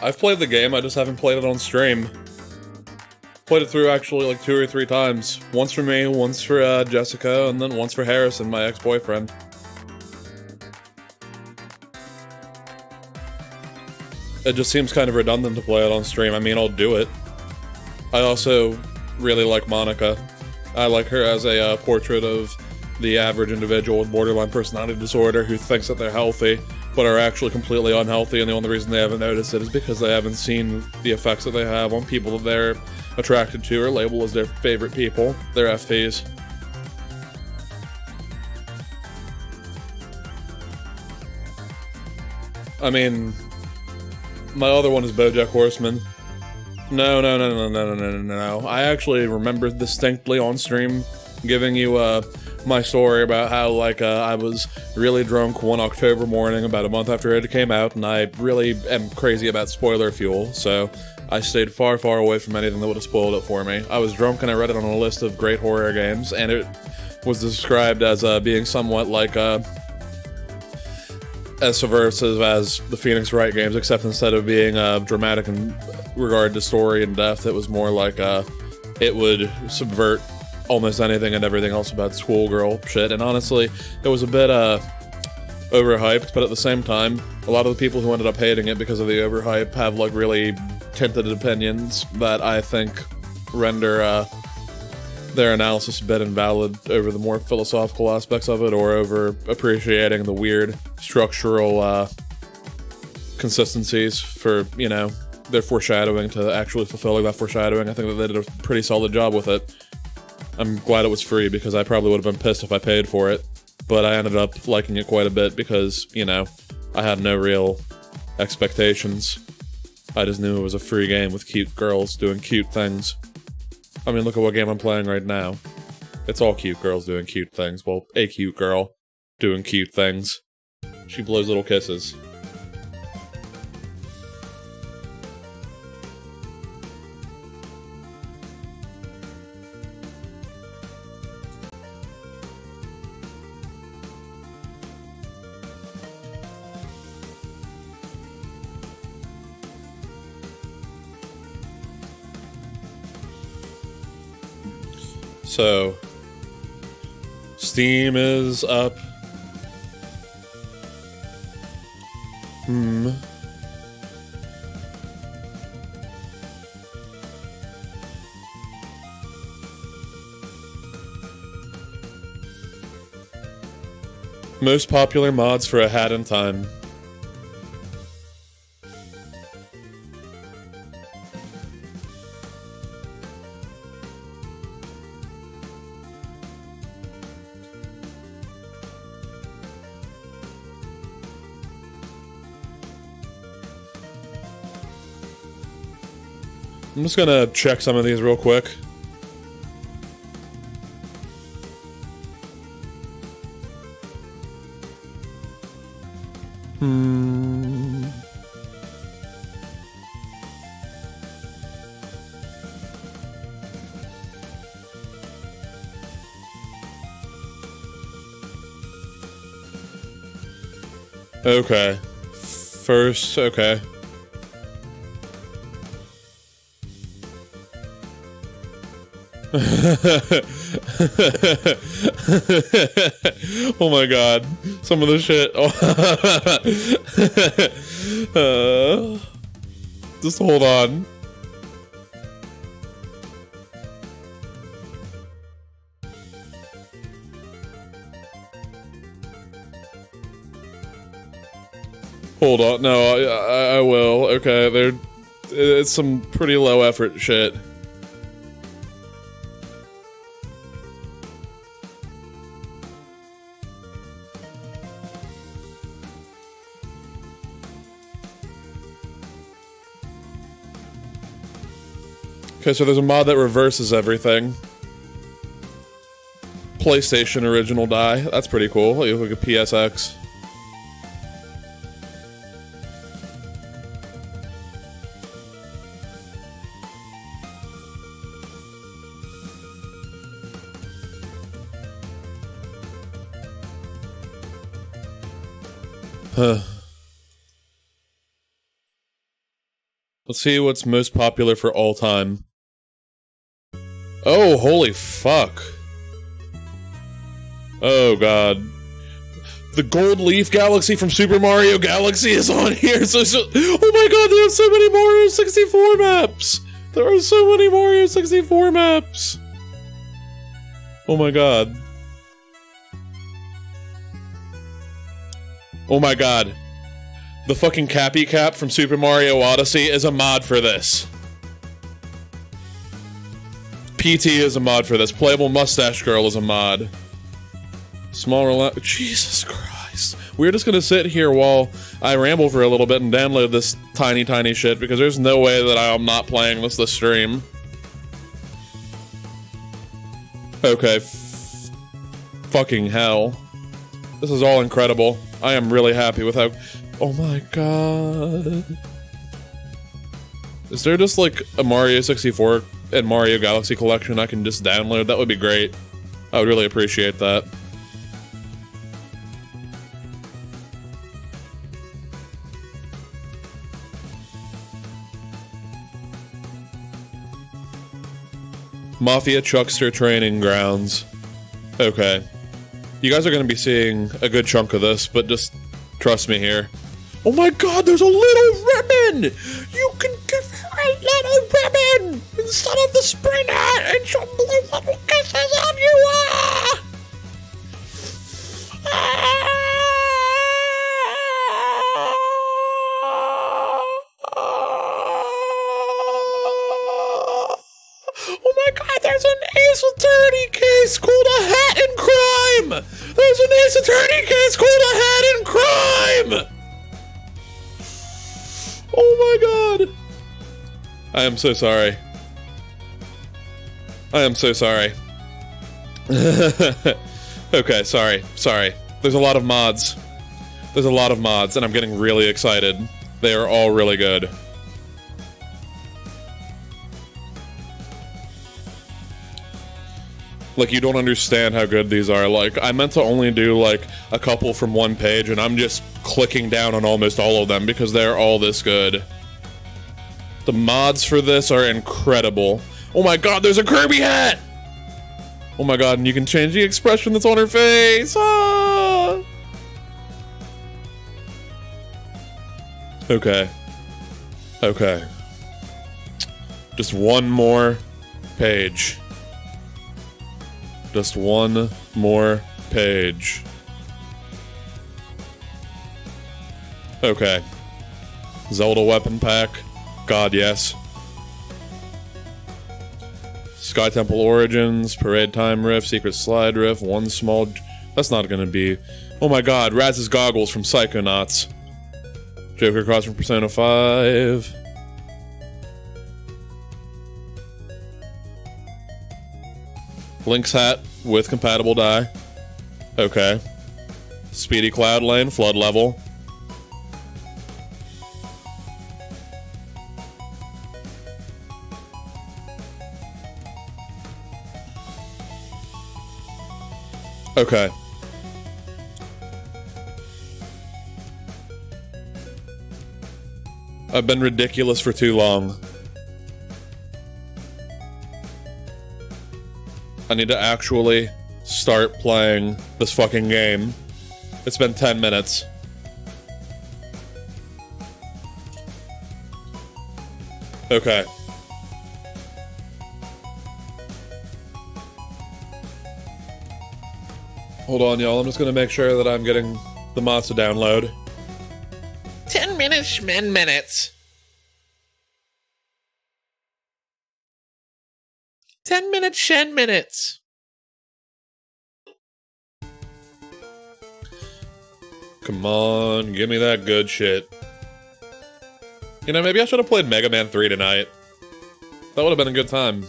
I've played the game, I just haven't played it on stream. Played it through actually like two or three times. Once for me, once for uh, Jessica, and then once for Harrison, my ex-boyfriend. It just seems kind of redundant to play it on stream. I mean, I'll do it. I also really like Monika. I like her as a uh, portrait of the average individual with borderline personality disorder who thinks that they're healthy, but are actually completely unhealthy, and the only reason they haven't noticed it is because they haven't seen the effects that they have on people that they're attracted to or label as their favorite people, their FPs. I mean, my other one is BoJack Horseman. No, no, no, no, no, no, no, no, no. I actually remember distinctly on stream giving you uh, my story about how like uh, I was really drunk one October morning about a month after it came out, and I really am crazy about spoiler fuel. So I stayed far, far away from anything that would have spoiled it for me. I was drunk and I read it on a list of great horror games, and it was described as uh, being somewhat like uh, as subversive as the Phoenix Wright games, except instead of being uh, dramatic in regard to story and death, it was more like uh, it would subvert almost anything and everything else about schoolgirl shit. And honestly, it was a bit uh, overhyped, but at the same time, a lot of the people who ended up hating it because of the overhype have like really tinted opinions that I think render uh, their analysis a bit invalid over the more philosophical aspects of it or over appreciating the weird structural uh, consistencies for, you know, their foreshadowing to actually fulfilling that foreshadowing. I think that they did a pretty solid job with it. I'm glad it was free because I probably would have been pissed if I paid for it. But I ended up liking it quite a bit because, you know, I had no real expectations. I just knew it was a free game with cute girls doing cute things. I mean, look at what game I'm playing right now. It's all cute girls doing cute things. Well, a cute girl doing cute things. She blows little kisses. So, Steam is up. Hmm. Most popular mods for a hat in time. I'm just gonna check some of these real quick. Hmm. Okay. First, okay. oh my god. Some of the shit. uh, just hold on. Hold on. No, I, I, I will. Okay, there. It's some pretty low effort shit. Okay, so there's a mod that reverses everything. PlayStation original dye. That's pretty cool. You look at PSX. Huh. Let's see what's most popular for all time. Oh, holy fuck. Oh god. The Gold Leaf Galaxy from Super Mario Galaxy is on here. So, so oh my god, they have so many Mario 64 maps. There are so many Mario 64 maps. Oh my god. Oh my god. The fucking Cappy Cap from Super Mario Odyssey is a mod for this. PT is a mod for this. Playable Mustache Girl is a mod. Small rela- Jesus Christ. We're just gonna sit here while I ramble for a little bit and download this tiny, tiny shit because there's no way that I'm not playing this this stream. Okay. Fucking hell. This is all incredible. I am really happy with how. Oh my god. Is there just like a Mario 64 and Mario Galaxy collection I can just download? That would be great. I would really appreciate that. Mafia Chuckster Training Grounds. Okay. You guys are going to be seeing a good chunk of this, but just trust me here. Oh my god, there's a little ribbon! You can give her a little ribbon instead of the spring hat and some blue little kisses on you! Ah! Oh my god, there's an Ace Attorney case called A Hat in Crime! There's an Ace Attorney case called A Hat in Crime! Oh my god! I am so sorry. I am so sorry. okay, sorry, sorry. There's a lot of mods. There's a lot of mods, and I'm getting really excited. They are all really good. Like, you don't understand how good these are. Like, I meant to only do, like, a couple from one page, and I'm just clicking down on almost all of them because they're all this good. The mods for this are incredible. Oh my god, there's a Kirby hat! Oh my god, and you can change the expression that's on her face! Ah! Okay. Okay. Just one more page. Just one more page. Okay. Zelda weapon pack. God, yes. Sky Temple Origins, Parade Time Rift, Secret Slide Rift, one small... That's not gonna be... Oh my god, Raz's Goggles from Psychonauts. Joker Cross from Persona 5. Link's hat with compatible dye. Okay. Speedy Cloud Lane, flood level. Okay. I've been ridiculous for too long. I need to actually start playing this fucking game. It's been 10 minutes. Okay. Hold on, y'all. I'm just gonna make sure that I'm getting the mods to download. 10 minutes, men minutes. 10 minutes, shen minutes. Come on, give me that good shit. You know, maybe I should have played Mega Man 3 tonight. That would have been a good time.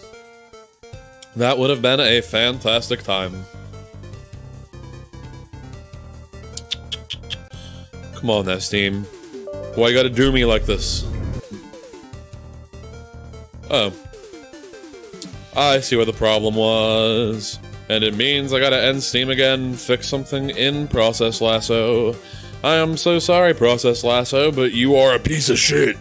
That would have been a fantastic time. Come on, that Steam. Why you gotta do me like this? Oh. I see where the problem was. And it means I gotta end Steam again, fix something in Process Lasso. I am so sorry, Process Lasso, but you are a piece of shit.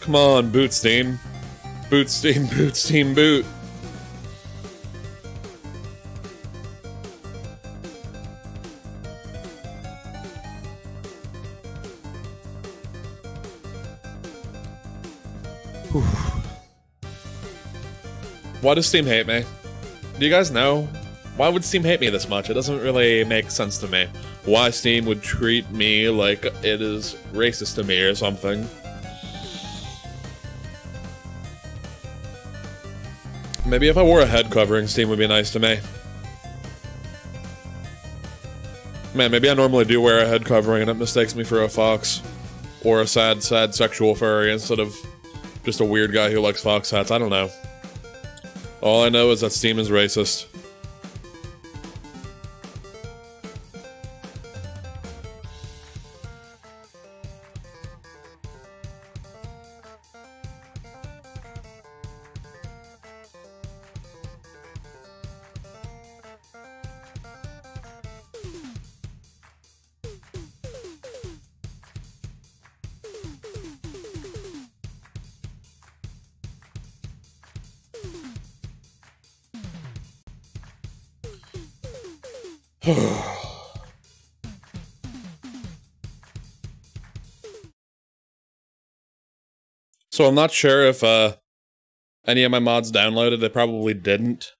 Come on, boot steam. Boot steam, boot steam, boot. Why does Steam hate me? Do you guys know? Why would Steam hate me this much? It doesn't really make sense to me. Why Steam would treat me like it is racist to me or something. Maybe if I wore a head covering, Steam would be nice to me. Man, maybe I normally do wear a head covering and it mistakes me for a fox. Or a sad, sad sexual furry instead of just a weird guy who likes fox hats. I don't know. All I know is that Steam is racist. so I'm not sure if uh, any of my mods downloaded. They probably didn't.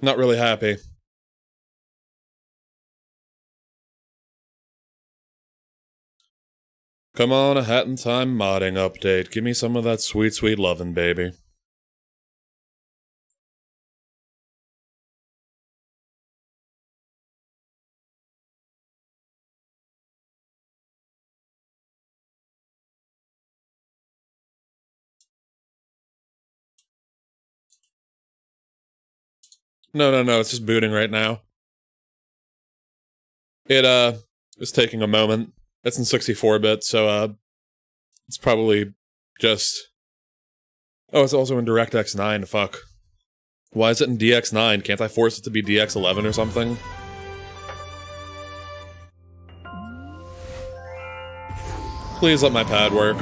Not really happy. Come on, a Hat in Time modding update. Give me some of that sweet, sweet lovin', baby. No, no, no, it's just booting right now. It, uh, is taking a moment. It's in 64-bit, so, uh, it's probably just... Oh, it's also in DirectX 9, fuck. Why is it in DX9? Can't I force it to be DX11 or something? Please let my pad work.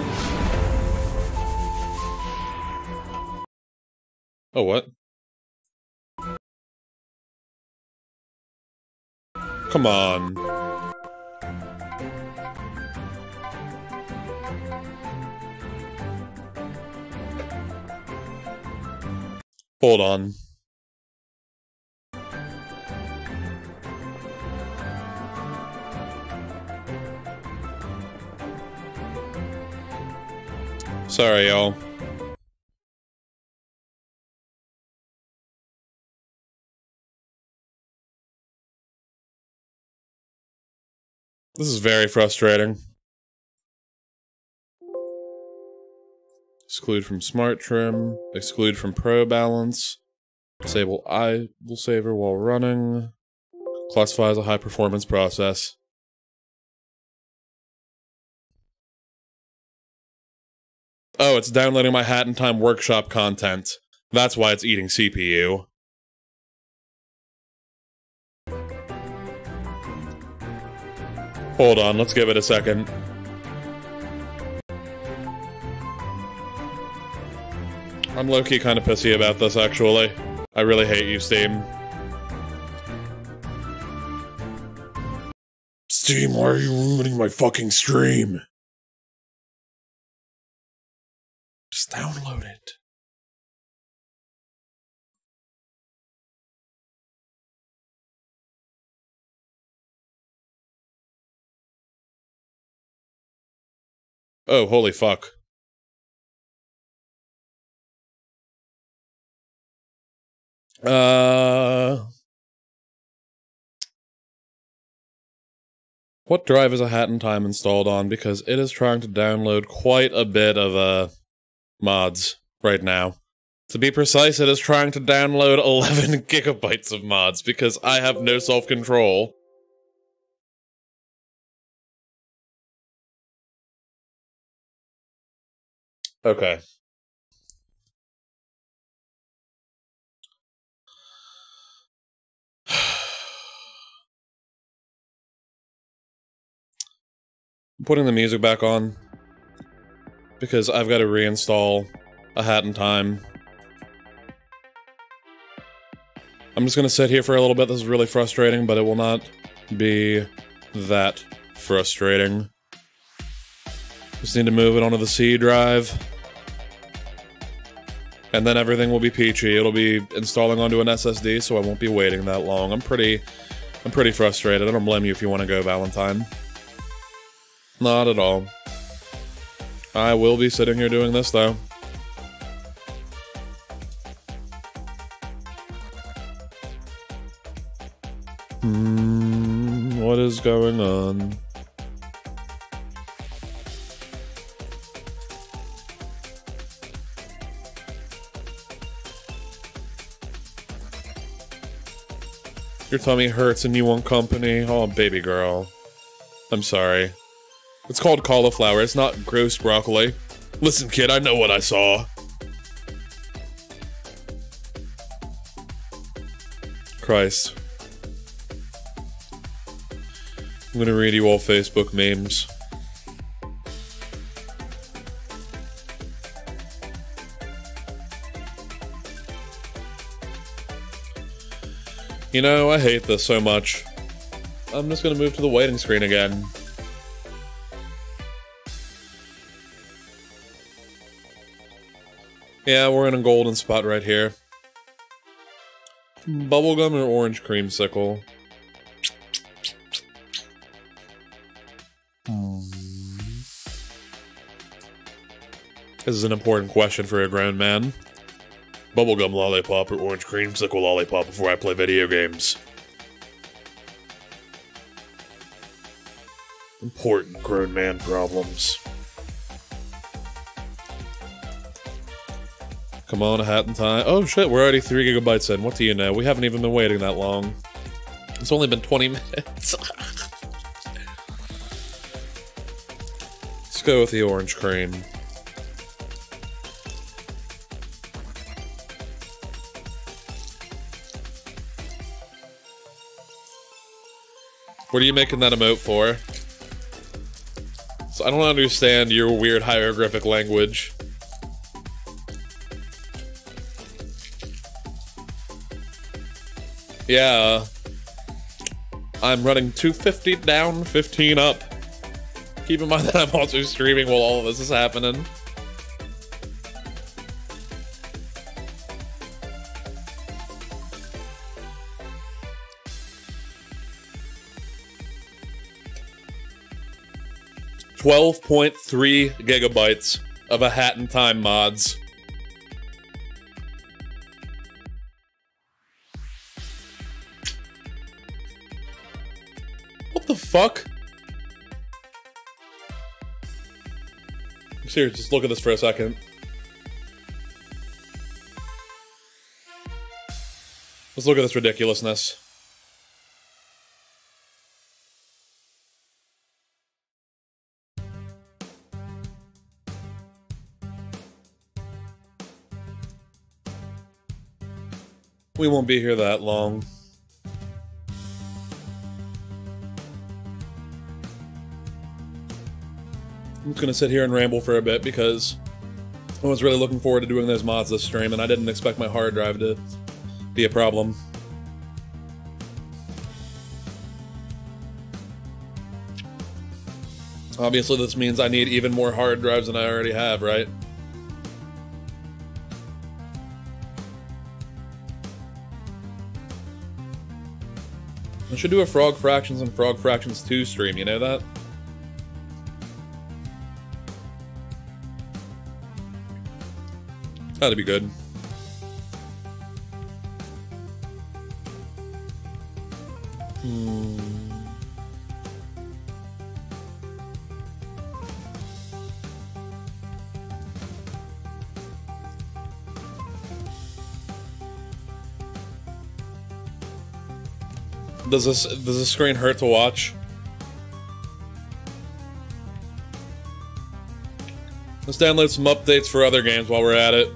Oh, what? Come on. Hold on. Sorry, y'all. This is very frustrating. Exclude from smart trim. Exclude from pro balance. Disable idle saver while running. Classify as a high performance process. Oh, it's downloading my Hat in Time workshop content. That's why it's eating CPU. Hold on, let's give it a second. I'm low-key kind of pissy about this, actually. I really hate you, Steam. Steam, why are you ruining my fucking stream? Just download it. Oh, holy fuck. Uh... What drive is a Hat in Time installed on? Because it is trying to download quite a bit of, uh, mods right now. To be precise, it is trying to download 11 gigabytes of mods because I have no self-control. Okay. I'm putting the music back on because I've got to reinstall a hat in time. I'm just gonna sit here for a little bit. This is really frustrating, but it will not be that frustrating. Just need to move it onto the C drive. And then everything will be peachy. It'll be installing onto an SSD, so I won't be waiting that long. I'm pretty I'm pretty frustrated. I don't blame you if you want to go, Valentine. Not at all. I will be sitting here doing this, though. Hmm, what is going on? Your tummy hurts and you want company? Oh, baby girl. I'm sorry. It's called cauliflower, it's not gross broccoli. Listen, kid, I know what I saw. Christ. I'm gonna read you all Facebook memes. You know, I hate this so much. I'm just gonna move to the waiting screen again. Yeah, we're in a golden spot right here. Bubblegum or orange creamsicle? This is an important question for a grown man. Bubblegum lollipop or orange creamsicle lollipop before I play video games. Important grown man problems. Come on, a hat and tie. Oh shit, we're already three gigabytes in. What do you know? We haven't even been waiting that long. It's only been 20 minutes. Let's go with the orange cream. What are you making that emote for? So I don't understand your weird hieroglyphic language. Yeah. I'm running 250 down, 15 up. Keep in mind that I'm also streaming while all of this is happening. Twelve point three gigabytes of a hat in time mods. What the fuck? Serious, just look at this for a second. Let's look at this ridiculousness. We won't be here that long. I'm just gonna sit here and ramble for a bit because I was really looking forward to doing those mods this stream, and I didn't expect my hard drive to be a problem. Obviously, this means I need even more hard drives than I already have, right? Should do a Frog Fractions and Frog Fractions 2 stream, you know that? That'd be good. Does this does the screen hurt to watch? Let's download some updates for other games while we're at it.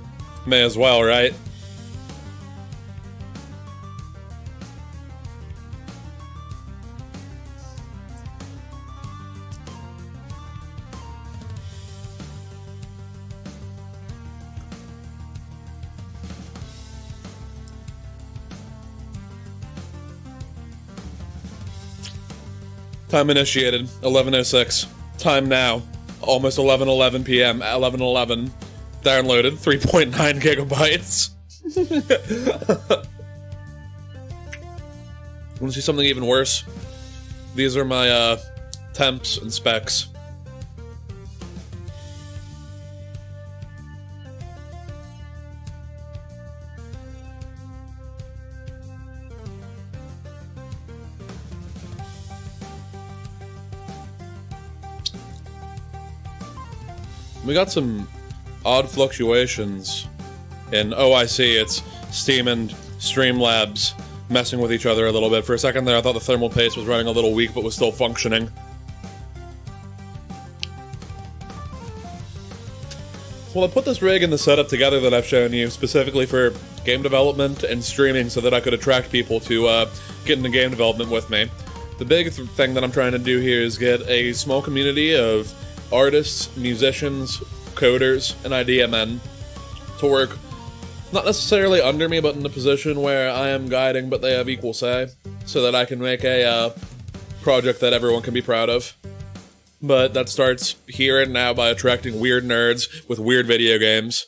May as well, right? Time initiated, 11.06. Time now, almost 11.11 p.m. 11.11. Downloaded, 3.9 gigabytes. Want to see something even worse? These are my uh, temps and specs. We got some odd fluctuations in oh I see it's Steam and Streamlabs messing with each other a little bit. For a second there I thought the thermal paste was running a little weak but was still functioning. Well, I put this rig and the setup together that I've shown you specifically for game development and streaming so that I could attract people to uh, get into game development with me. The big th thing that I'm trying to do here is get a small community of artists, musicians, coders, and idea men to work not necessarily under me, but in a position where I am guiding, but they have equal say, so that I can make a uh, project that everyone can be proud of. But that starts here and now by attracting weird nerds with weird video games.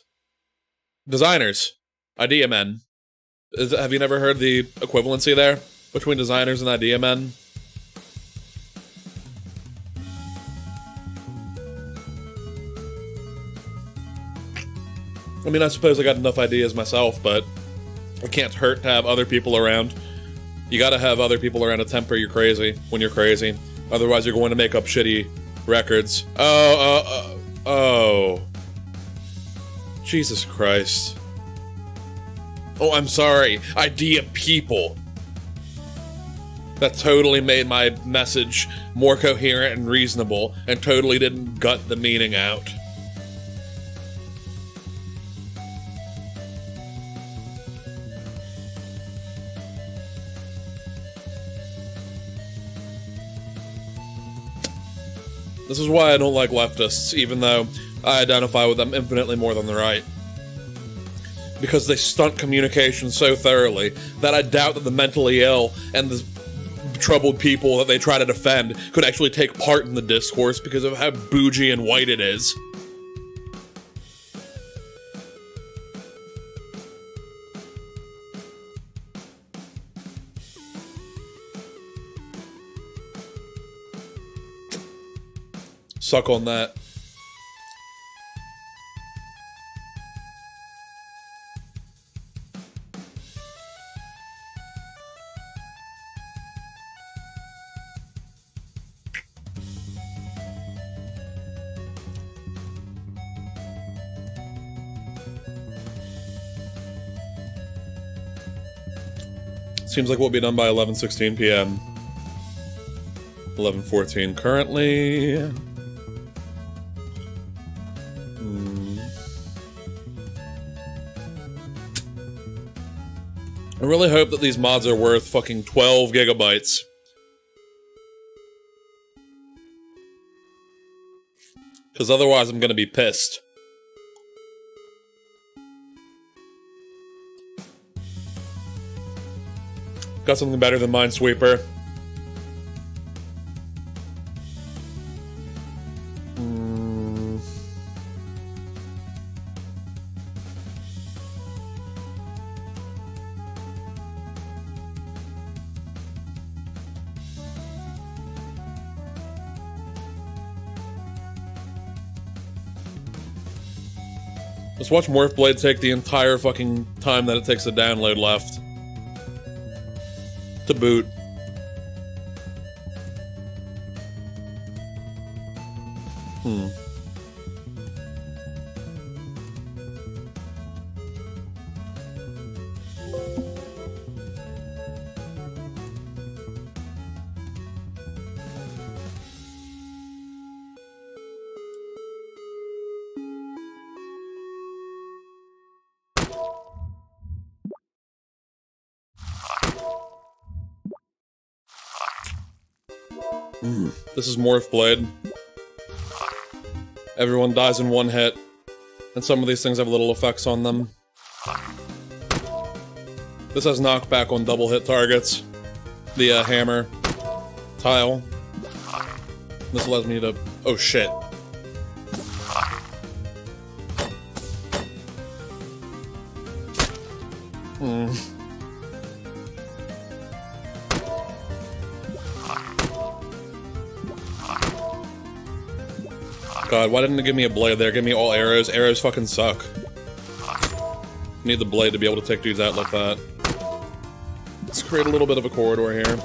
Designers, idea men. Is, have you never heard the equivalency there between designers and idea men? I mean, I suppose I got enough ideas myself, but it can't hurt to have other people around. You gotta have other people around to temper your crazy when you're crazy. Otherwise, you're going to make up shitty records. Oh, uh, uh, oh. Jesus Christ. Oh, I'm sorry. Idea people. That totally made my message more coherent and reasonable, and totally didn't gut the meaning out. This is why I don't like leftists, even though I identify with them infinitely more than the right. Because they stunt communication so thoroughly that I doubt that the mentally ill and the troubled people that they try to defend could actually take part in the discourse because of how bougie and white it is. Suck on that. Seems like we'll be done by 11:16 p.m. 11:14 currently. Really hope that these mods are worth fucking 12 gigabytes. Because otherwise I'm gonna be pissed. Got something better than Minesweeper. Let's watch Morphblade take the entire fucking time that it takes to download left to boot. This is Morphblade. Everyone dies in one hit, and some of these things have little effects on them. This has knockback on double hit targets. The uh, hammer tile. This allows me to... Oh, shit. God, why didn't it give me a blade there? Give me all arrows. Arrows fucking suck. Need the blade to be able to take dudes out like that. Let's create a little bit of a corridor here.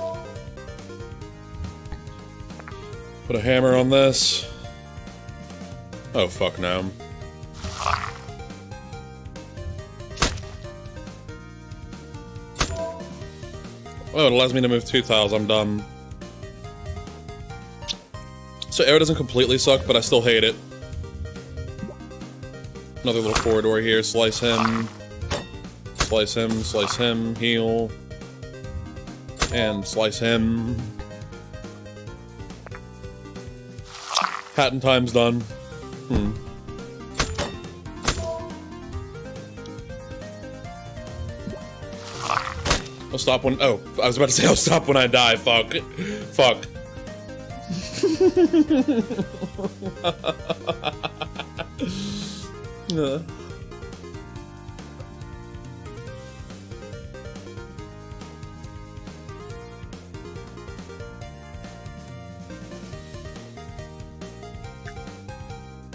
Put a hammer on this. Oh, fuck no. Oh, it allows me to move two tiles. I'm done. So air doesn't completely suck, but I still hate it. Another little corridor here. Slice him. Slice him. Slice him. Heal. And slice him. Patent time's done. Hmm. I'll stop when- oh, I was about to say I'll stop when I die, fuck. Fuck.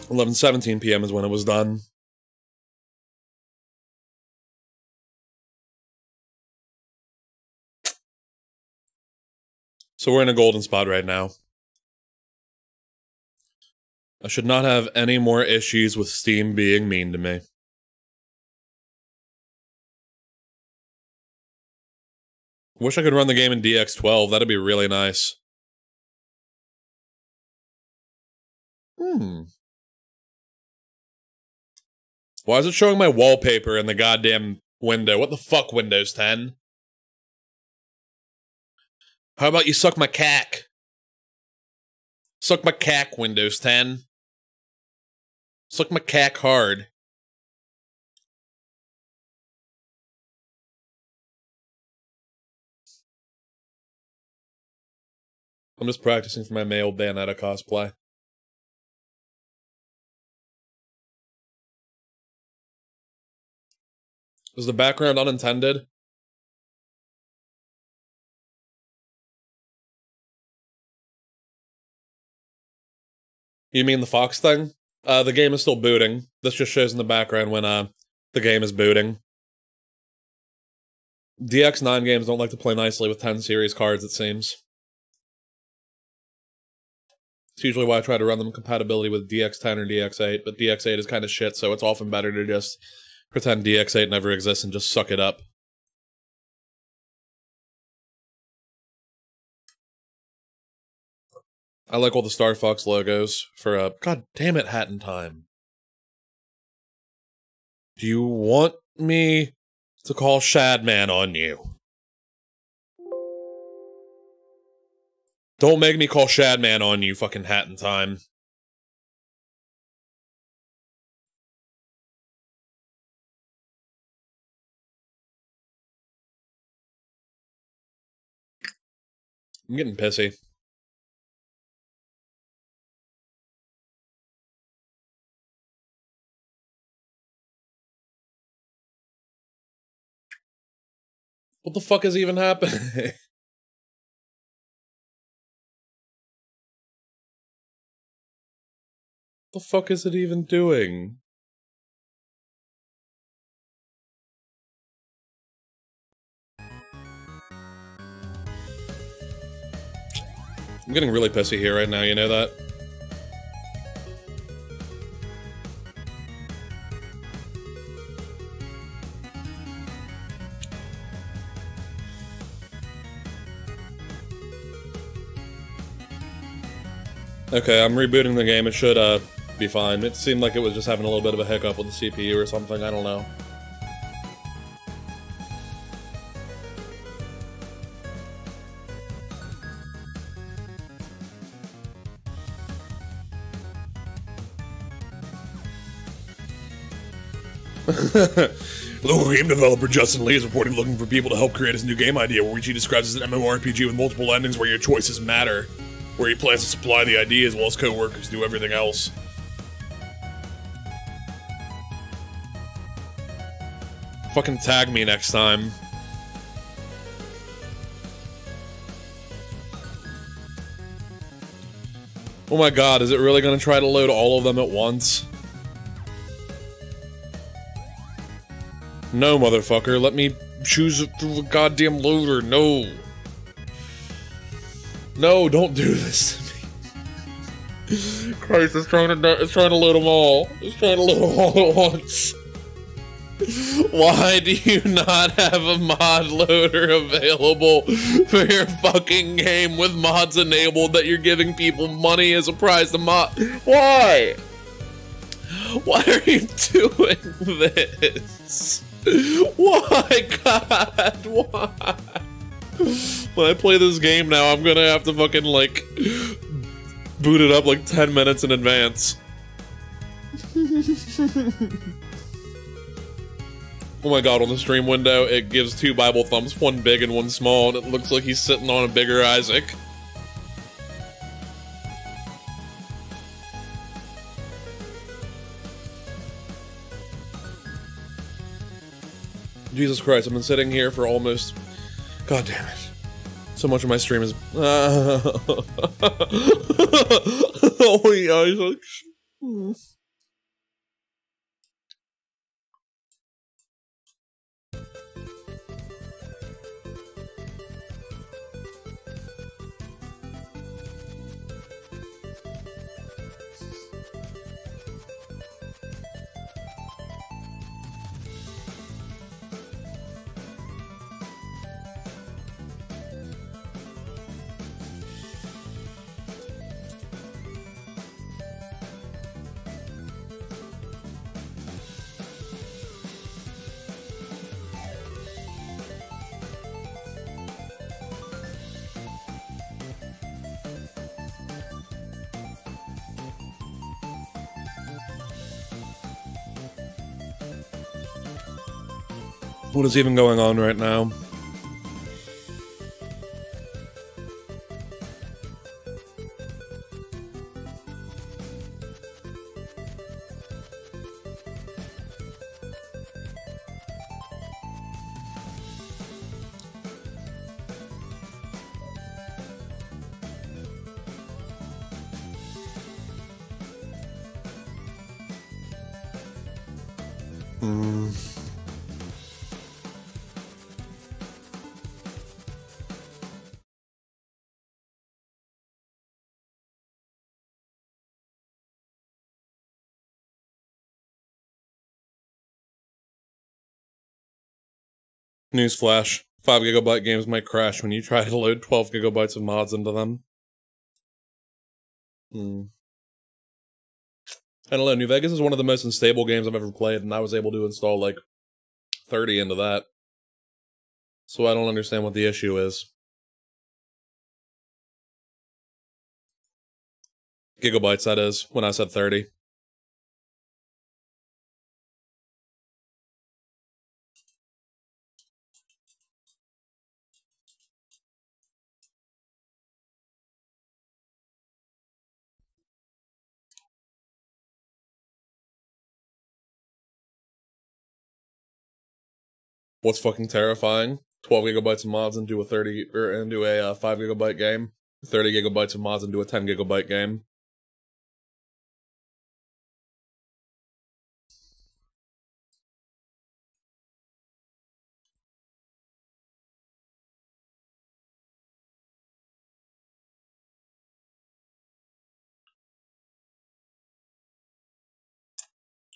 Eleven seventeen p.m. is when it was done. So we're in a golden spot right now. I should not have any more issues with Steam being mean to me. Wish I could run the game in DX12. That'd be really nice. Hmm. Why is it showing my wallpaper in the goddamn window? What the fuck, Windows 10? How about you suck my cack? Suck my cack, Windows 10. Suck my cack hard. I'm just practicing for my male Bayonetta cosplay. Is the background unintended? You mean the Fox thing? Uh, the game is still booting. This just shows in the background when uh the game is booting. DX9 games don't like to play nicely with 10 series cards, it seems. It's usually why I try to run them compatibility with DX10 or DX8, but DX8 is kind of shit, so it's often better to just pretend DX8 never exists and just suck it up. I like all the Star Fox logos for uh God damn it, Hat in Time. Do you want me to call Shadman on you? Don't make me call Shadman on you, fucking Hat in Time. I'm getting pissy. What the fuck is even happening? the fuck is it even doing? I'm getting really pissy here right now, you know that? Okay, I'm rebooting the game. It should uh, be fine. It seemed like it was just having a little bit of a hiccup with the CPU or something. I don't know. Local game developer Justin Lee is reporting looking for people to help create his new game idea, which he describes as an MMORPG with multiple endings where your choices matter. Where he plans to supply the ideas while his co-workers do everything else. Fucking tag me next time. Oh my god, is it really gonna try to load all of them at once? No, motherfucker, let me choose through the goddamn loader, no. No, don't do this to me. Christ, it's trying to it's trying to load them all. It's trying to load them all at once. Why do you not have a mod loader available for your fucking game with mods enabled that you're giving people money as a prize to mod? Why? Why are you doing this? Why, God? Why? When I play this game now, I'm gonna have to fucking, like, boot it up like 10 minutes in advance. Oh my god, on the stream window, it gives two Bible thumbs, one big and one small, and it looks like he's sitting on a bigger Isaac. Jesus Christ, I've been sitting here for almost... God damn it. So much of my stream is... oh, yeah, What is even going on right now? Newsflash. 5 gigabyte games might crash when you try to load 12 gigabytes of mods into them. Hmm. I don't know, New Vegas is one of the most unstable games I've ever played, and I was able to install like 30 into that. So I don't understand what the issue is. Gigabytes, that is, when I said 30. What's fucking terrifying? 12 gigabytes of mods into a 30 or into a uh, 5 gigabyte game. 30 gigabytes of mods into a 10 gigabyte game.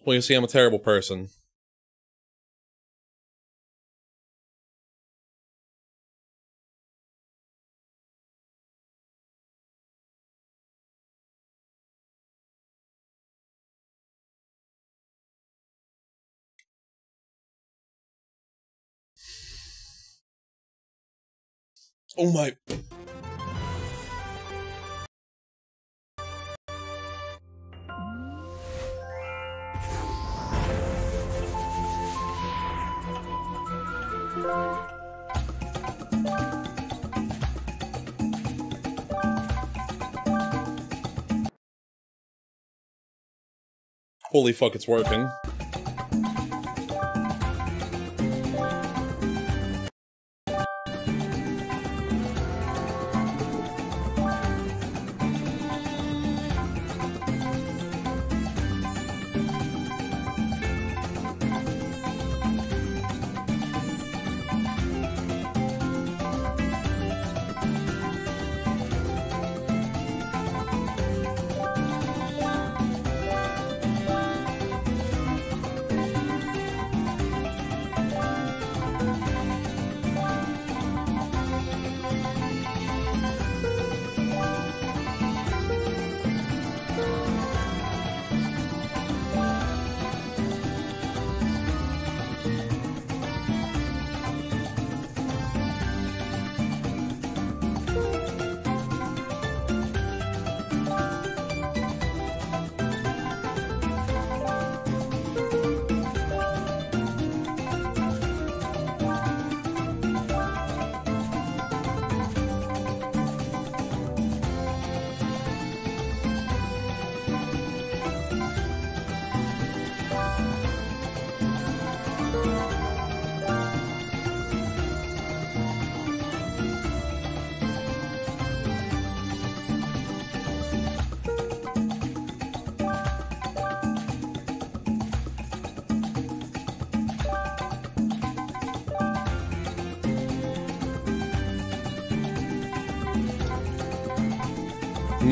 Well, you see, I'm a terrible person. Oh my. Holy fuck, it's working.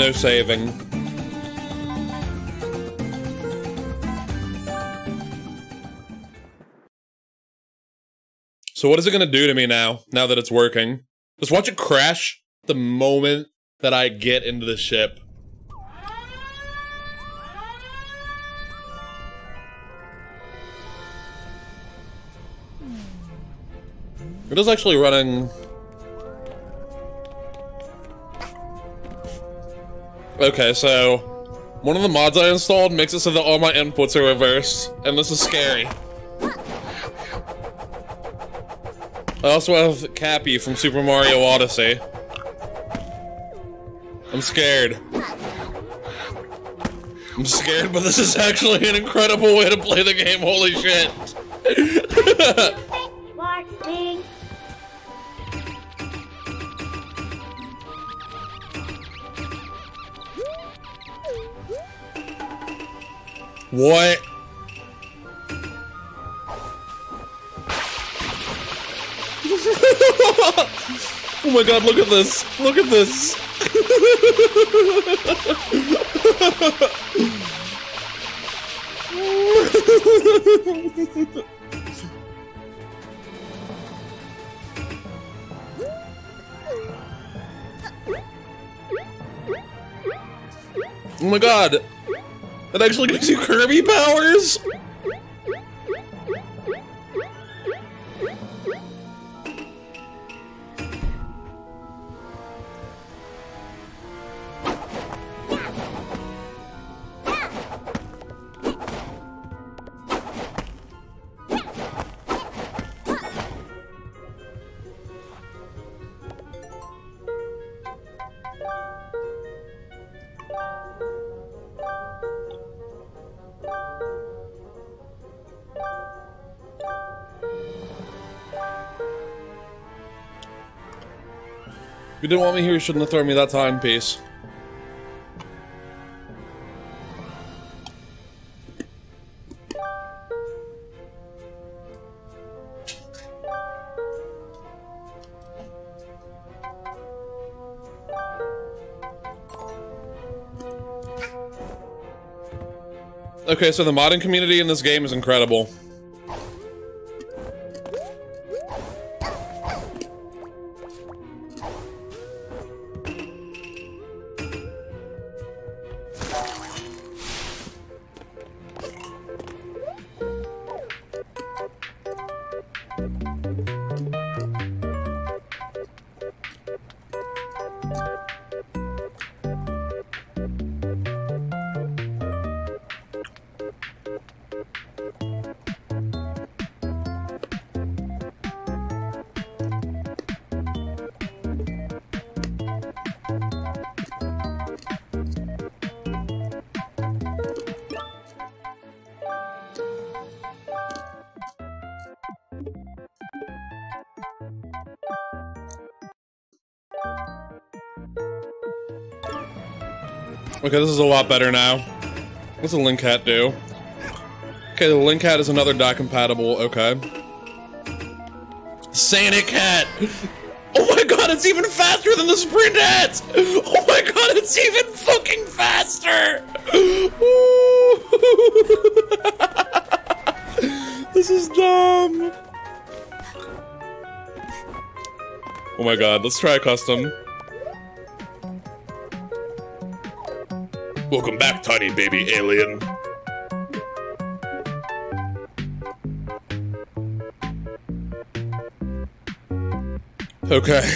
No saving. So what is it gonna do to me now, now that it's working? Just watch it crash the moment that I get into the ship. It is actually running Okay, so one of the mods I installed makes it so that all my inputs are reversed, and this is scary. I also have Cappy from Super Mario Odyssey. I'm scared. I'm scared, but this is actually an incredible way to play the game, holy shit. What? oh my god, look at this. Look at this. oh my god. That actually gives you Kirby powers? Didn't want me here, you shouldn't have thrown me that time. timepiece. Okay, so the modding community in this game is incredible. Okay, this is a lot better now. What's the Link Hat do? Okay, the Link Hat is another dot compatible. Okay. Sanic Hat! Oh my god, it's even faster than the Sprint Hat! Oh my god, it's even fucking faster! this is dumb. Oh my god, let's try a custom. Welcome back, tiny baby alien. Okay.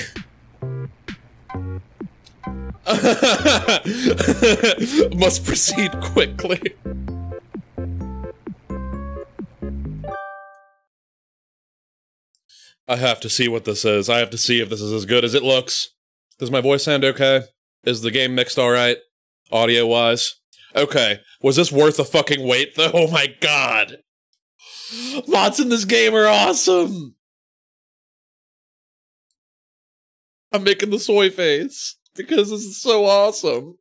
Must proceed quickly. I have to see what this is. I have to see if this is as good as it looks. Does my voice sound okay? Is the game mixed alright? Audio wise? Okay. Was this worth the fucking wait though? Oh my god. Mods in this game are awesome. I'm making the soy face because this is so awesome.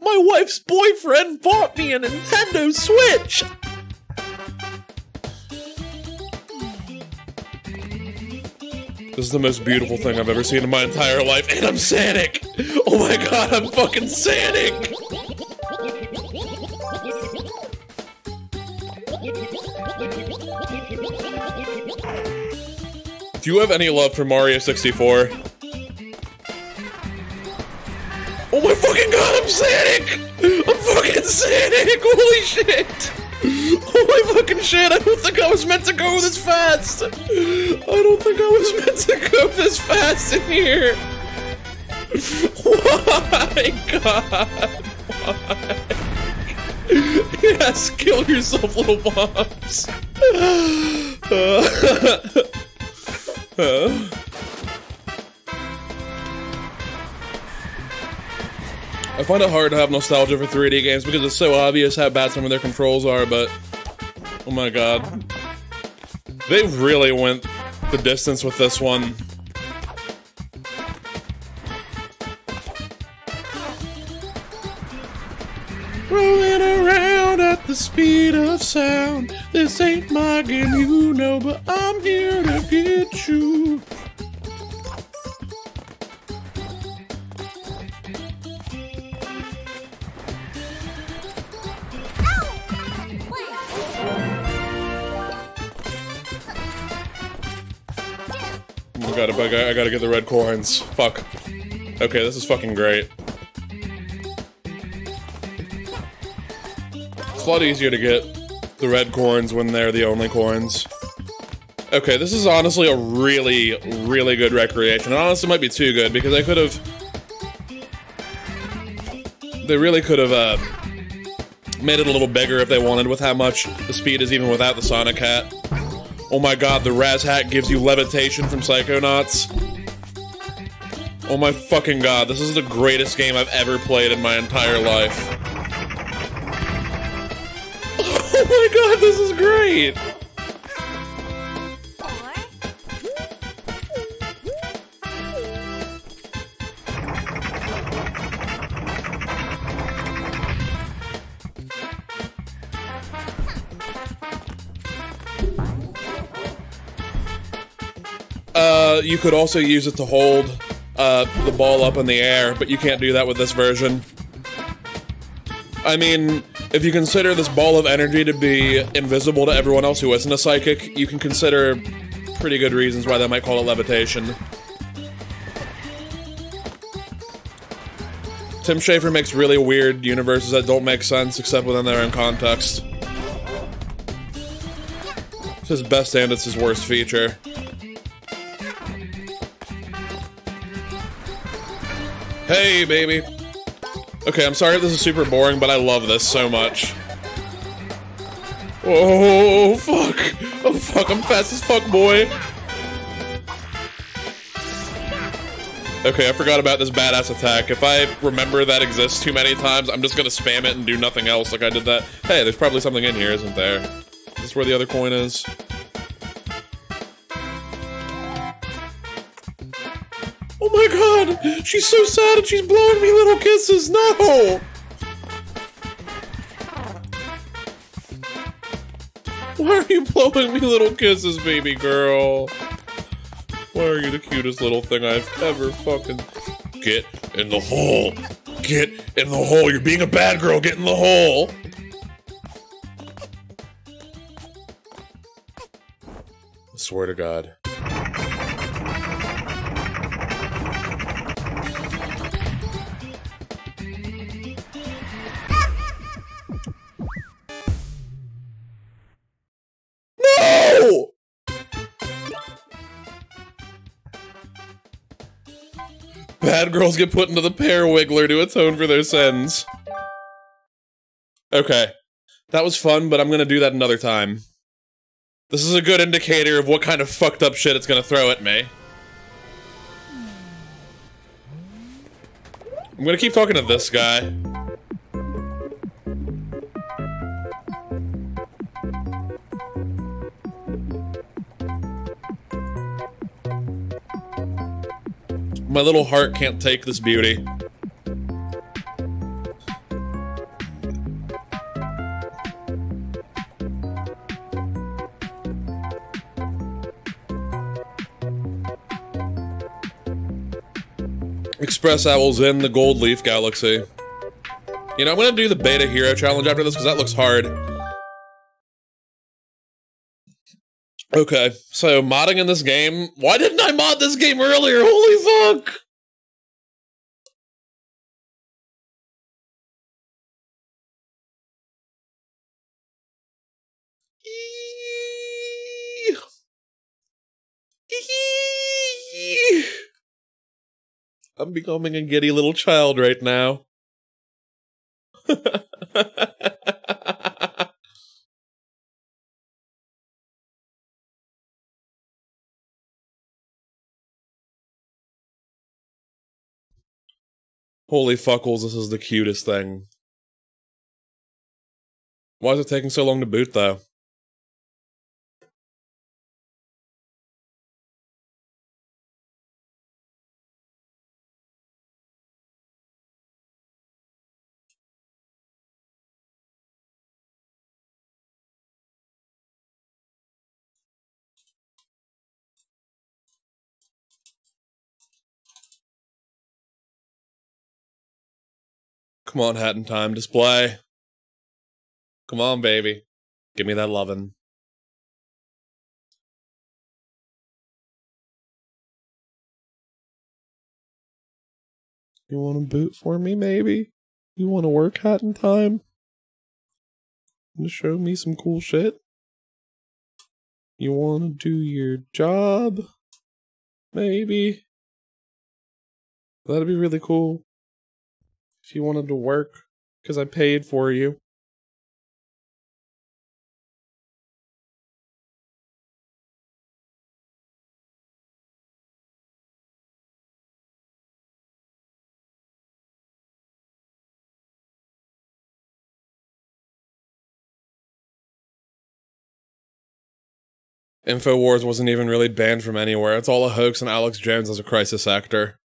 My wife's boyfriend bought me a Nintendo Switch. This is the most beautiful thing I've ever seen in my entire life, and I'm Sanic! Oh my god, I'm fucking Sanic! Do you have any love for Mario 64? Oh my fucking god, I'm Sanic! I'm fucking Sanic! Holy shit! My fucking shit, I don't think I was meant to go this fast! I don't think I was meant to go this fast in here! Why, God? Why? Yes, kill yourself, little bombs! Uh, I find it hard to have nostalgia for 3D games because it's so obvious how bad some of their controls are, but oh my god. They really went the distance with this one. Rolling around at the speed of sound. This ain't my game, you know, but I'm here to get you. I gotta, I I gotta get the red coins. Fuck. Okay, this is fucking great. It's a lot easier to get the red coins when they're the only coins. Okay, this is honestly a really, really good recreation. It honestly might be too good because I could have... They really could have, uh, made it a little bigger if they wanted with how much the speed is even without the Sonic Hat. Oh my god, the Raz Hat gives you levitation from Psychonauts. Oh my fucking god, this is the greatest game I've ever played in my entire life. Oh my god, this is great! You could also use it to hold uh, the ball up in the air, but you can't do that with this version. I mean, if you consider this ball of energy to be invisible to everyone else who isn't a psychic, you can consider pretty good reasons why they might call it levitation. Tim Schafer makes really weird universes that don't make sense except within their own context. It's his best and it's his worst feature. Hey, baby. Okay, I'm sorry if this is super boring, but I love this so much. Oh, fuck. Oh, fuck, I'm fast as fuck, boy. Okay, I forgot about this badass attack. If I remember that exists too many times, I'm just gonna spam it and do nothing else like I did that. Hey, there's probably something in here, isn't there? Is this where the other coin is? Oh my god! She's so sad and she's blowing me little kisses! No! Why are you blowing me little kisses, baby girl? Why are you the cutest little thing I've ever fucking... Get in the hole! Get in the hole! You're being a bad girl! Get in the hole! I swear to God. Girls get put into the pear wiggler to atone for their sins. Okay. That was fun, but I'm gonna do that another time. This is a good indicator of what kind of fucked up shit it's gonna throw at me. I'm gonna keep talking to this guy. My little heart can't take this beauty. Express Owl's in the Gold Leaf Galaxy. You know, I'm gonna do the Beta Hero Challenge after this because that looks hard. Okay, so modding in this game. Why didn't I mod this game earlier? Holy fuck! I'm becoming a giddy little child right now. Holy fuckles, this is the cutest thing. Why is it taking so long to boot, though? Come on, time display. Come on, baby. Give me that lovin'. You want to boot for me, maybe? You want to work hat in time? And show me some cool shit? You want to do your job? Maybe? That'd be really cool if you wanted to work because I paid for you. InfoWars wasn't even really banned from anywhere. It's all a hoax and Alex Jones is a crisis actor.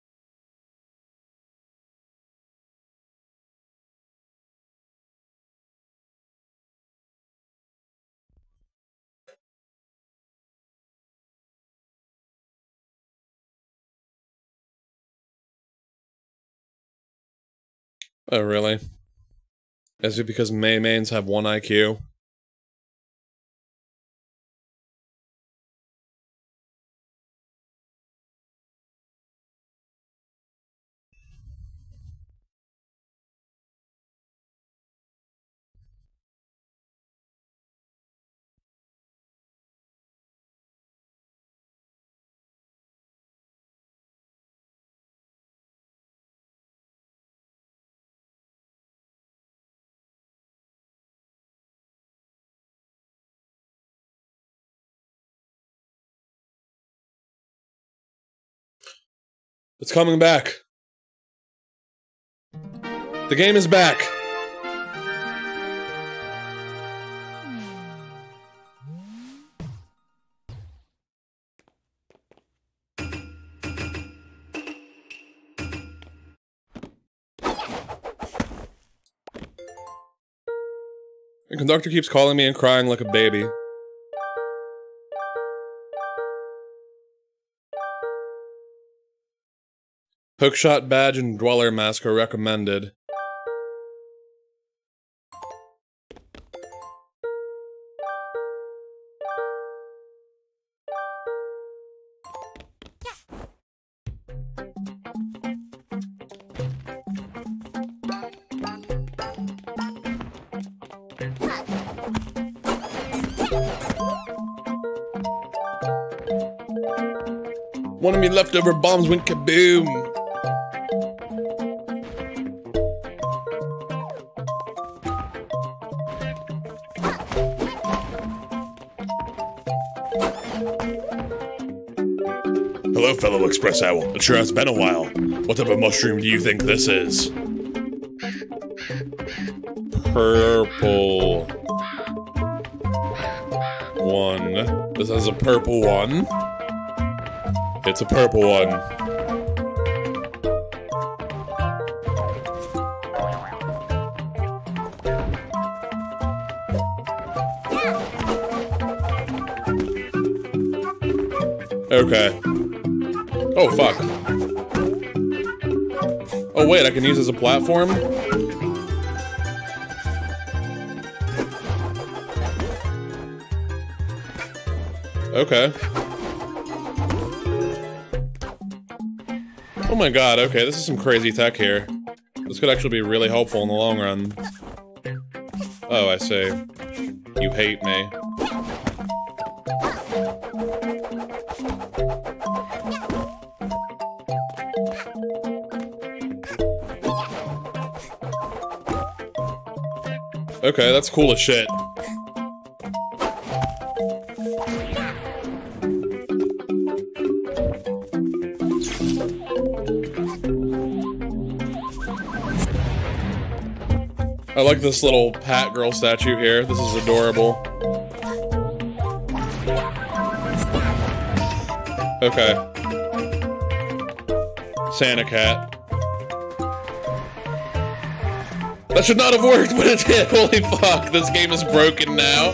Oh, really? Is it because May mains have one IQ? It's coming back. The game is back. The conductor keeps calling me and crying like a baby. Hookshot badge and dweller mask are recommended. One of me leftover bombs went kaboom. Express Owl. It sure has been a while. What type of mushroom do you think this is? Purple. One. This has a purple one. It's a purple one. Okay. Oh, fuck. Oh, wait, I can use as a platform? Okay. Oh my god, okay, this is some crazy tech here. This could actually be really helpful in the long run. Oh, I see. You hate me. Okay, that's cool as shit. I like this little Hat Girl statue here. This is adorable. Okay. Santa Cat. That should not have worked, but it did. Holy fuck, this game is broken now.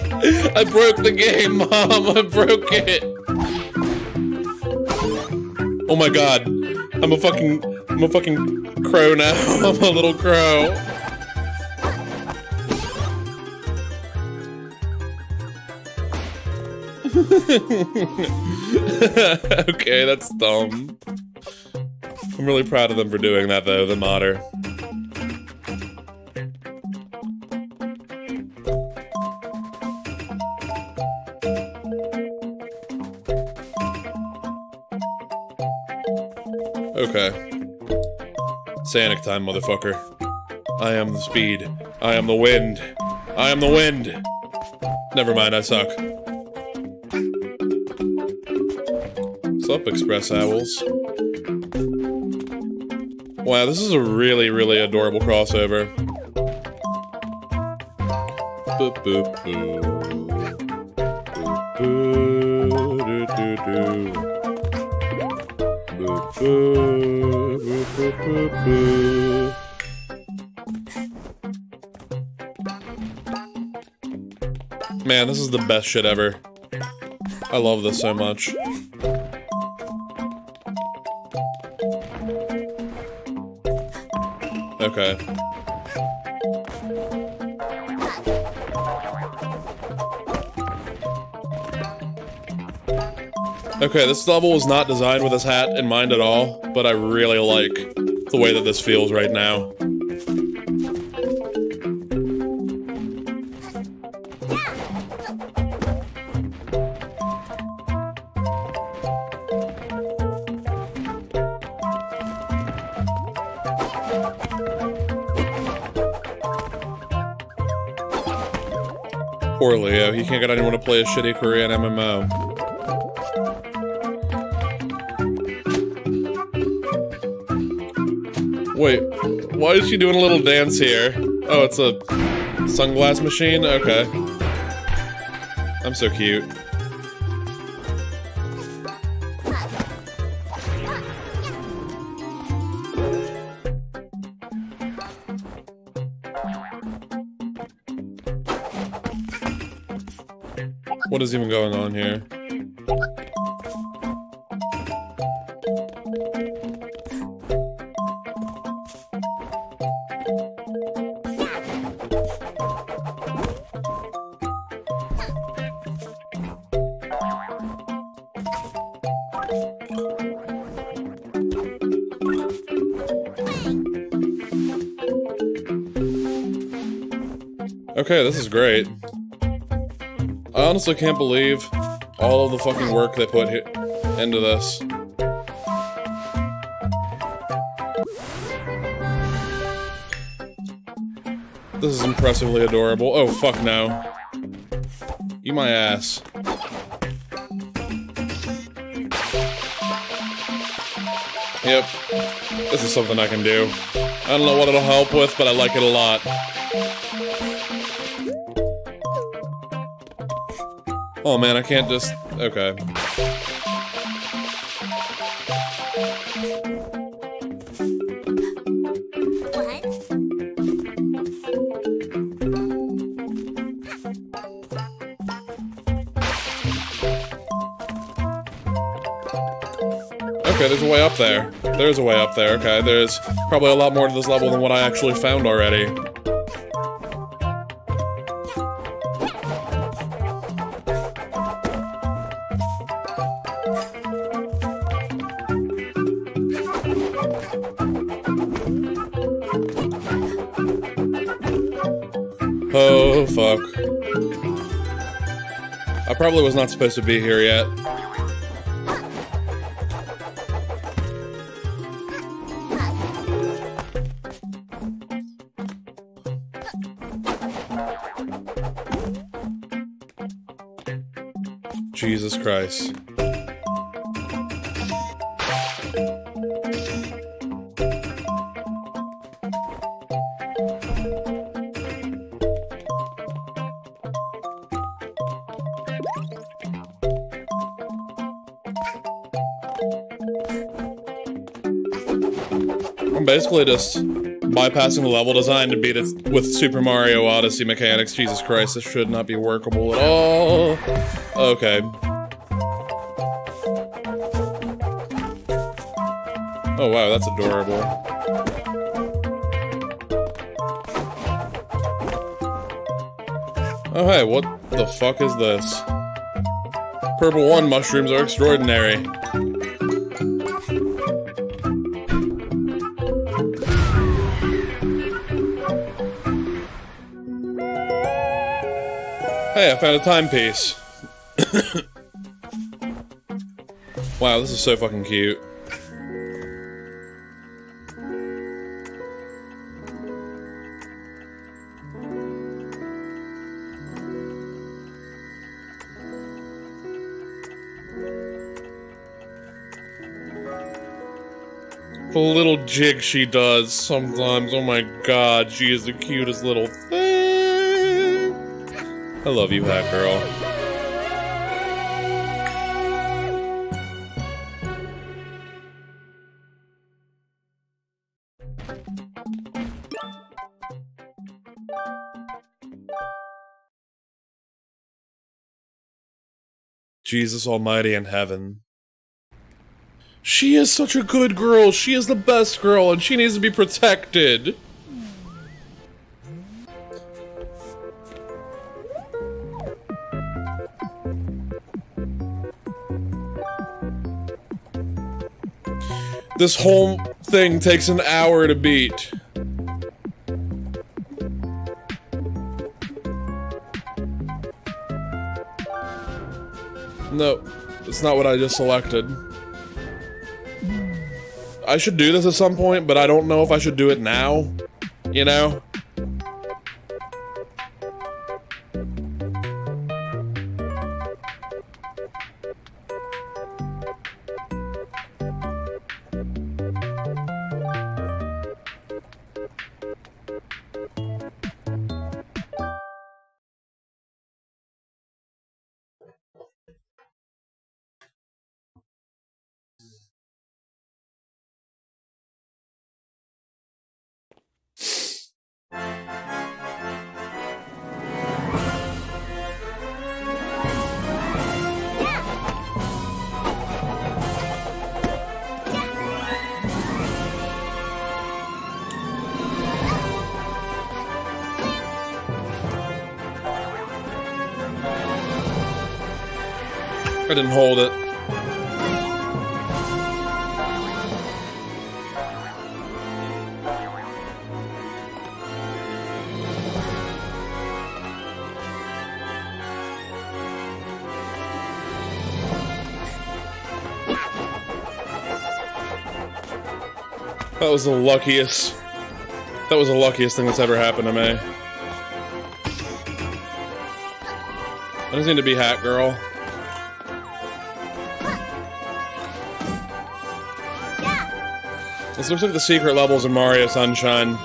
I broke the game, Mom. I broke it. Oh my god. I'm a fucking... I'm a fucking crow now. I'm a little crow. okay, that's dumb. I'm really proud of them for doing that, though, the modder. Okay. Sanic time, motherfucker. I am the speed. I am the wind. I am the wind. Never mind, I suck. What's up, Express Owls? Wow, this is a really, really adorable crossover. Boop, boop. Boop, best shit ever. I love this so much. Okay. Okay, this level was not designed with this hat in mind at all, but I really like the way that this feels right now. Can't get anyone to play a shitty Korean MMO. Wait, why is she doing a little dance here? Oh, it's a sunglass machine? Okay. I'm so cute. What is even going on here? Okay, this is great. I honestly can't believe all of the fucking work they put into this. This is impressively adorable. Oh, fuck no. Eat my ass. Yep. This is something I can do. I don't know what it'll help with, but I like it a lot. Oh man, I can't just... Okay. Okay, there's a way up there. There's a way up there, okay. There's probably a lot more to this level than what I actually found already. Probably was not supposed to be here yet. Jesus Christ. Just bypassing the level design to beat it with Super Mario Odyssey mechanics. Jesus Christ, this should not be workable at all. Okay. Oh wow, that's adorable. Oh hey, what the fuck is this? Purple 1 mushrooms are extraordinary. Hey, I found a timepiece. wow, this is so fucking cute. The little jig she does sometimes. Oh my god, she is the cutest little. I love you, Hat Girl. Jesus Almighty in heaven. She is such a good girl. She is the best girl, and she needs to be protected. This whole thing takes an hour to beat. No, it's not what I just selected. I should do this at some point, but I don't know if I should do it now. You know? Hold it. That was the luckiest. That was the luckiest thing that's ever happened to me. I just need to be Hat Girl. This looks like the secret levels in Mario Sunshine.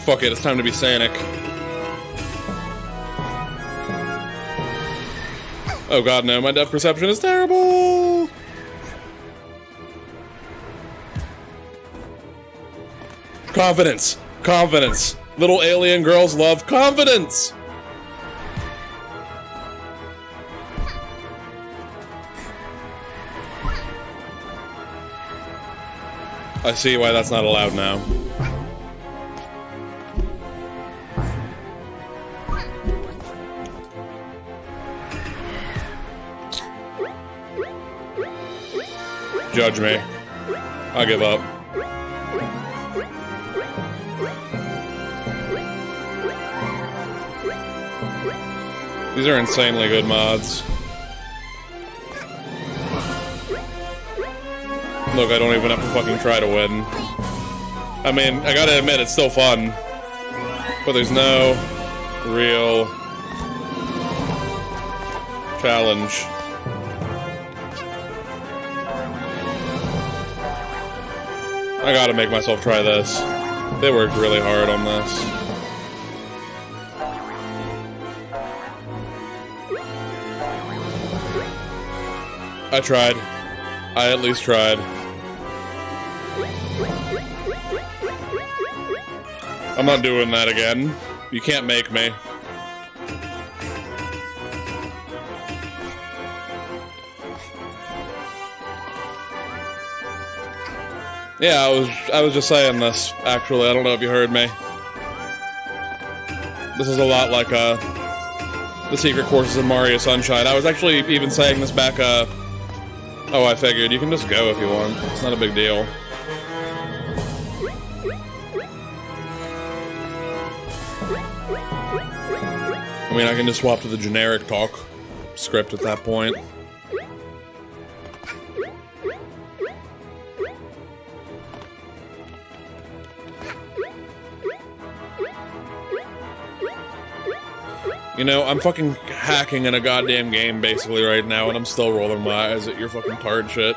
Fuck it, it's time to be Sanic. Oh god, no, my depth perception is terrible! Confidence! Confidence! Little alien girls love confidence! I see why that's not allowed now. Judge me. I give up. These are insanely good mods. Look, I don't even have to fucking try to win. I mean, I gotta admit, it's still fun. But there's no real challenge. I gotta make myself try this. They worked really hard on this. I tried. I at least tried. I'm not doing that again. You can't make me. Yeah, I was I was just saying this, actually. I don't know if you heard me. This is a lot like uh the secret courses in Mario Sunshine. I was actually even saying this back uh Oh, I figured you can just go if you want. It's not a big deal. I mean, I can just swap to the generic talk script at that point. You know, I'm fucking hacking in a goddamn game basically right now, and I'm still rolling my eyes at your fucking tard shit.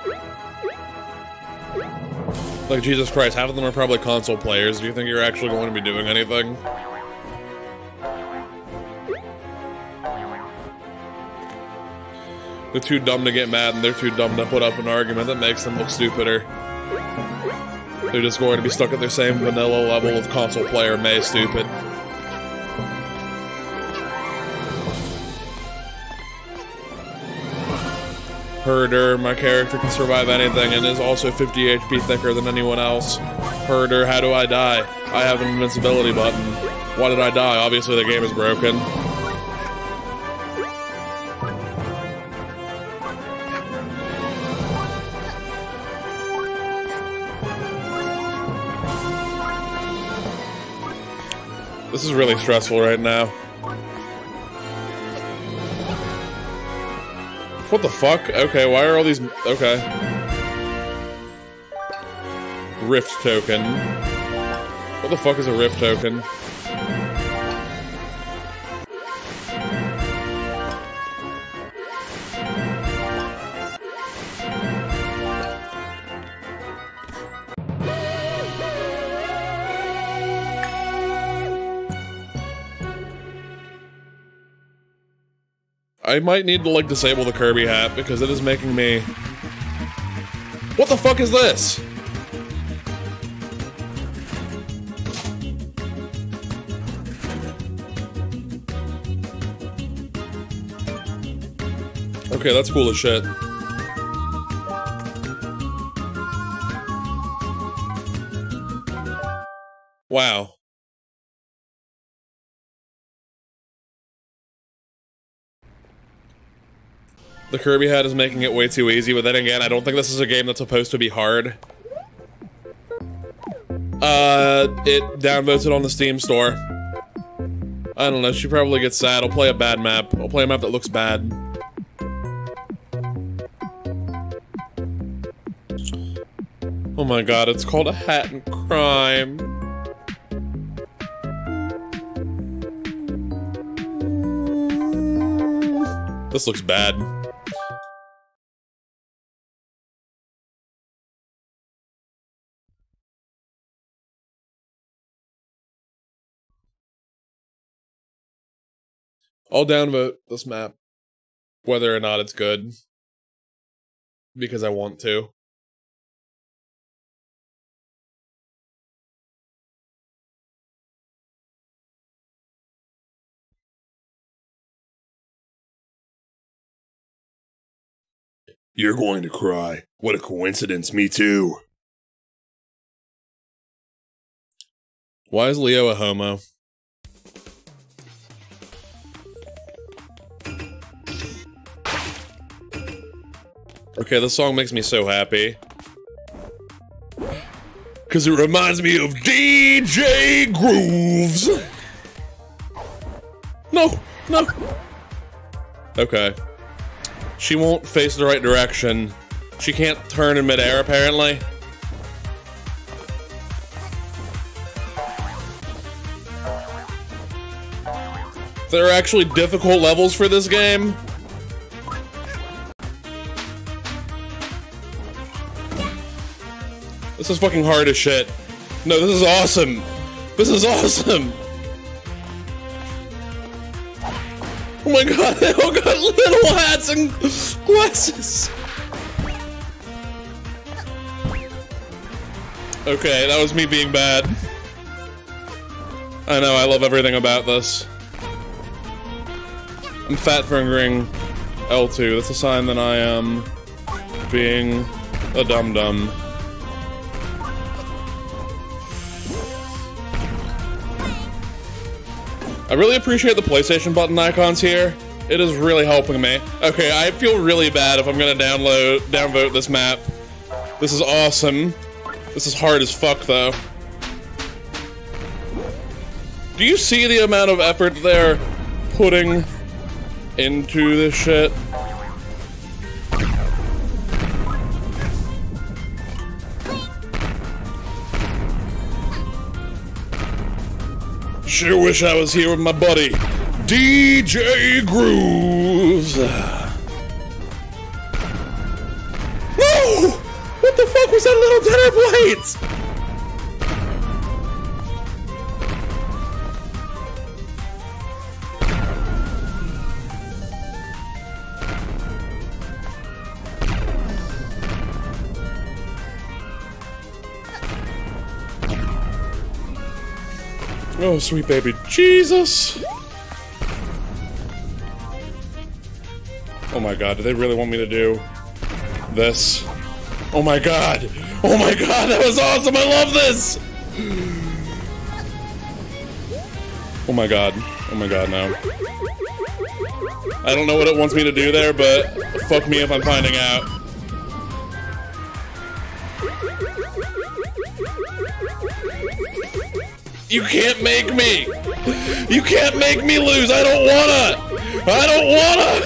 Like, Jesus Christ, half of them are probably console players. Do you think you're actually going to be doing anything? They're too dumb to get mad, and they're too dumb to put up an argument that makes them look stupider. They're just going to be stuck at their same vanilla level of console player may stupid. Herder, my character can survive anything and is also 50 HP thicker than anyone else. Herder, how do I die? I have an invincibility button. Why did I die? Obviously the game is broken. This is really stressful right now. What the fuck? Okay, why are all these... Okay. Rift token. What the fuck is a rift token? I might need to like disable the Kirby hat because it is making me. What the fuck is this? Okay, that's cool as shit. Wow. The Kirby head is making it way too easy, but then again, I don't think this is a game that's supposed to be hard. Uh, it downvotes it on the Steam store. I don't know, she probably gets sad. I'll play a bad map. I'll play a map that looks bad. Oh my god, it's called a hat and crime. This looks bad. I'll downvote this map, whether or not it's good, because I want to. You're going to cry. What a coincidence, me too. Why is Leo a homo? Okay, this song makes me so happy. Cause it reminds me of DJ Grooves. No, no. Okay. She won't face the right direction. She can't turn in midair, apparently. There are actually difficult levels for this game. This is fucking hard as shit. No, this is awesome. This is awesome. Oh my god, they all got little hats and glasses. Okay, that was me being bad. I know, I love everything about this. I'm fat fingering L2. That's a sign that I am being a dum-dum. I really appreciate the PlayStation button icons here. It is really helping me. Okay, I feel really bad if I'm gonna download, downvote this map. This is awesome. This is hard as fuck, though. Do you see the amount of effort they're putting into this shit? I sure wish I was here with my buddy, DJ Grooves. No! What the fuck was that little dinner plate? Oh, sweet baby Jesus! Oh my god, do they really want me to do this? Oh my god! Oh my god, that was awesome! I love this! Oh my god. Oh my god, no. I don't know what it wants me to do there, but fuck me if I'm finding out. You can't make me! You can't make me lose! I don't wanna! I don't wanna!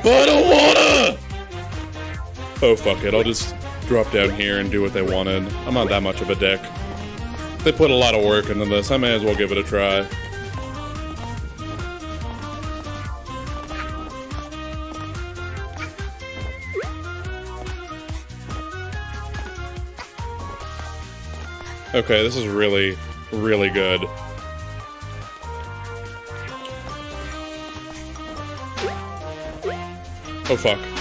I don't wanna! Oh, fuck it. I'll just drop down here and do what they wanted. I'm not that much of a dick. They put a lot of work into this. I may as well give it a try. Okay, this is really, really good. Oh fuck.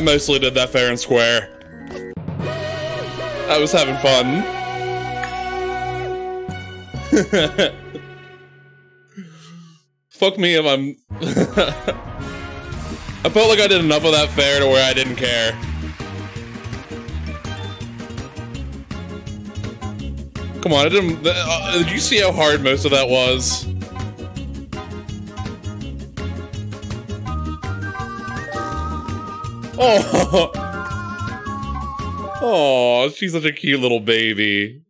I mostly did that fair and square. I was having fun. Fuck me if I'm... I felt like I did enough of that fair to where I didn't care. Come on, I didn't... Uh, did you see how hard most of that was? Oh, oh, she's such a cute little baby.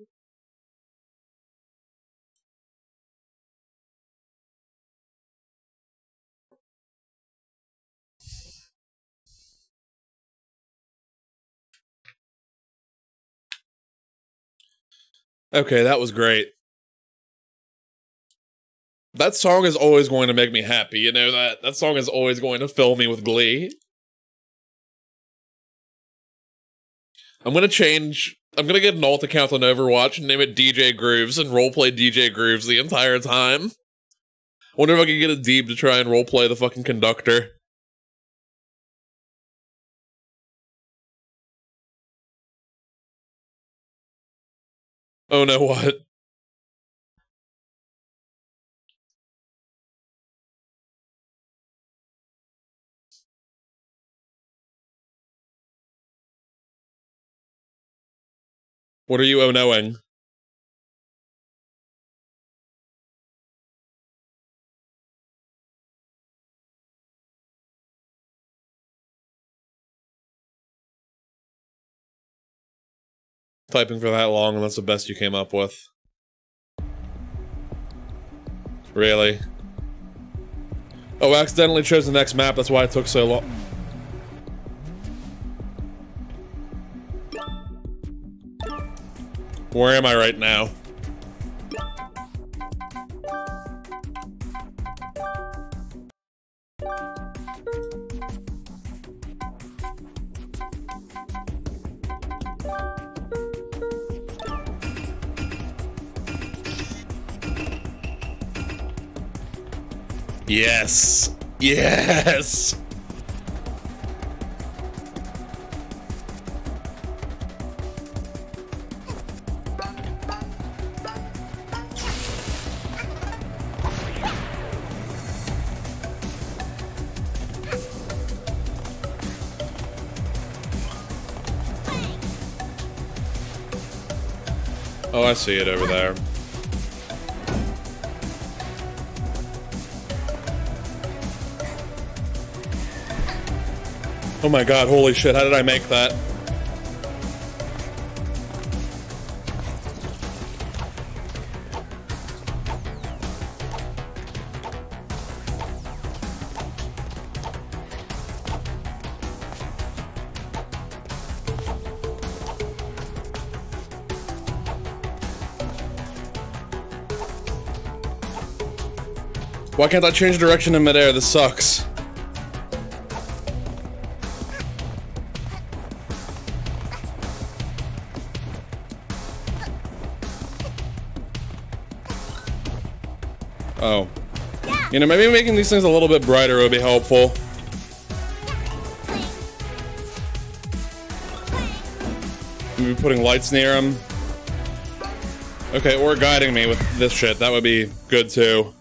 Okay, that was great. That song is always going to make me happy, you know that? That song is always going to fill me with glee. I'm gonna change. I'm gonna get an alt account on Overwatch and name it DJ Grooves and roleplay DJ Grooves the entire time. Wonder if I can get a deep to try and roleplay the fucking conductor. Oh no, what? What are you oh knowing? Typing for that long, and that's the best you came up with. Really? Oh, I accidentally chose the next map, that's why it took so long. Where am I right now? Yes. Yes. See it over there. Oh my god, holy shit, how did I make that? Why can't I change direction in midair? This sucks. Oh. You know, maybe making these things a little bit brighter would be helpful. Maybe putting lights near them. Okay, or guiding me with this shit. That would be good too.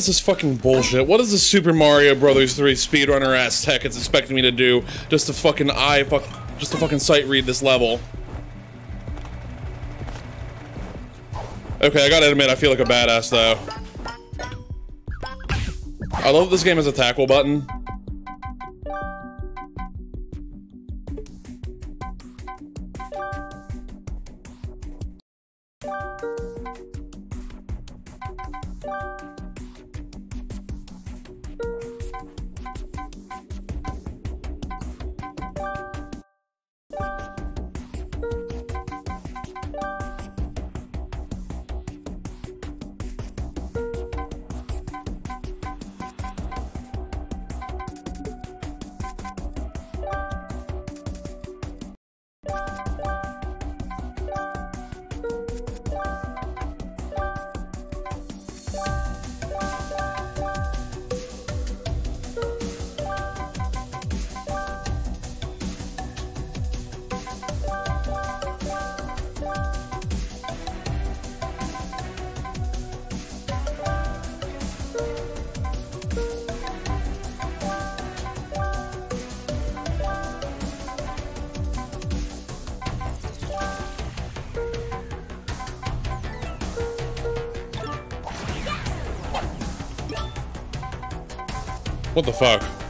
Is this fucking bullshit? What is the Super Mario Brothers 3 speedrunner ass tech it's expecting me to do just to fucking eye fuck just to fucking sight read this level? Okay, I gotta admit, I feel like a badass though. I love this game has a tackle button. The fuck?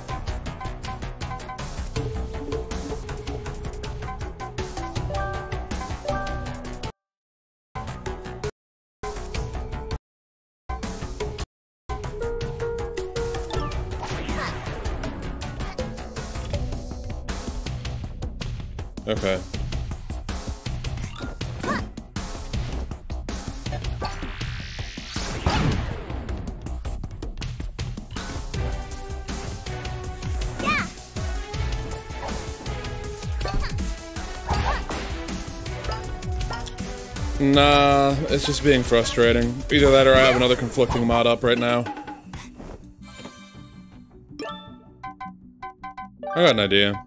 Okay. Nah, it's just being frustrating. Either that or I have another conflicting mod up right now. I got an idea.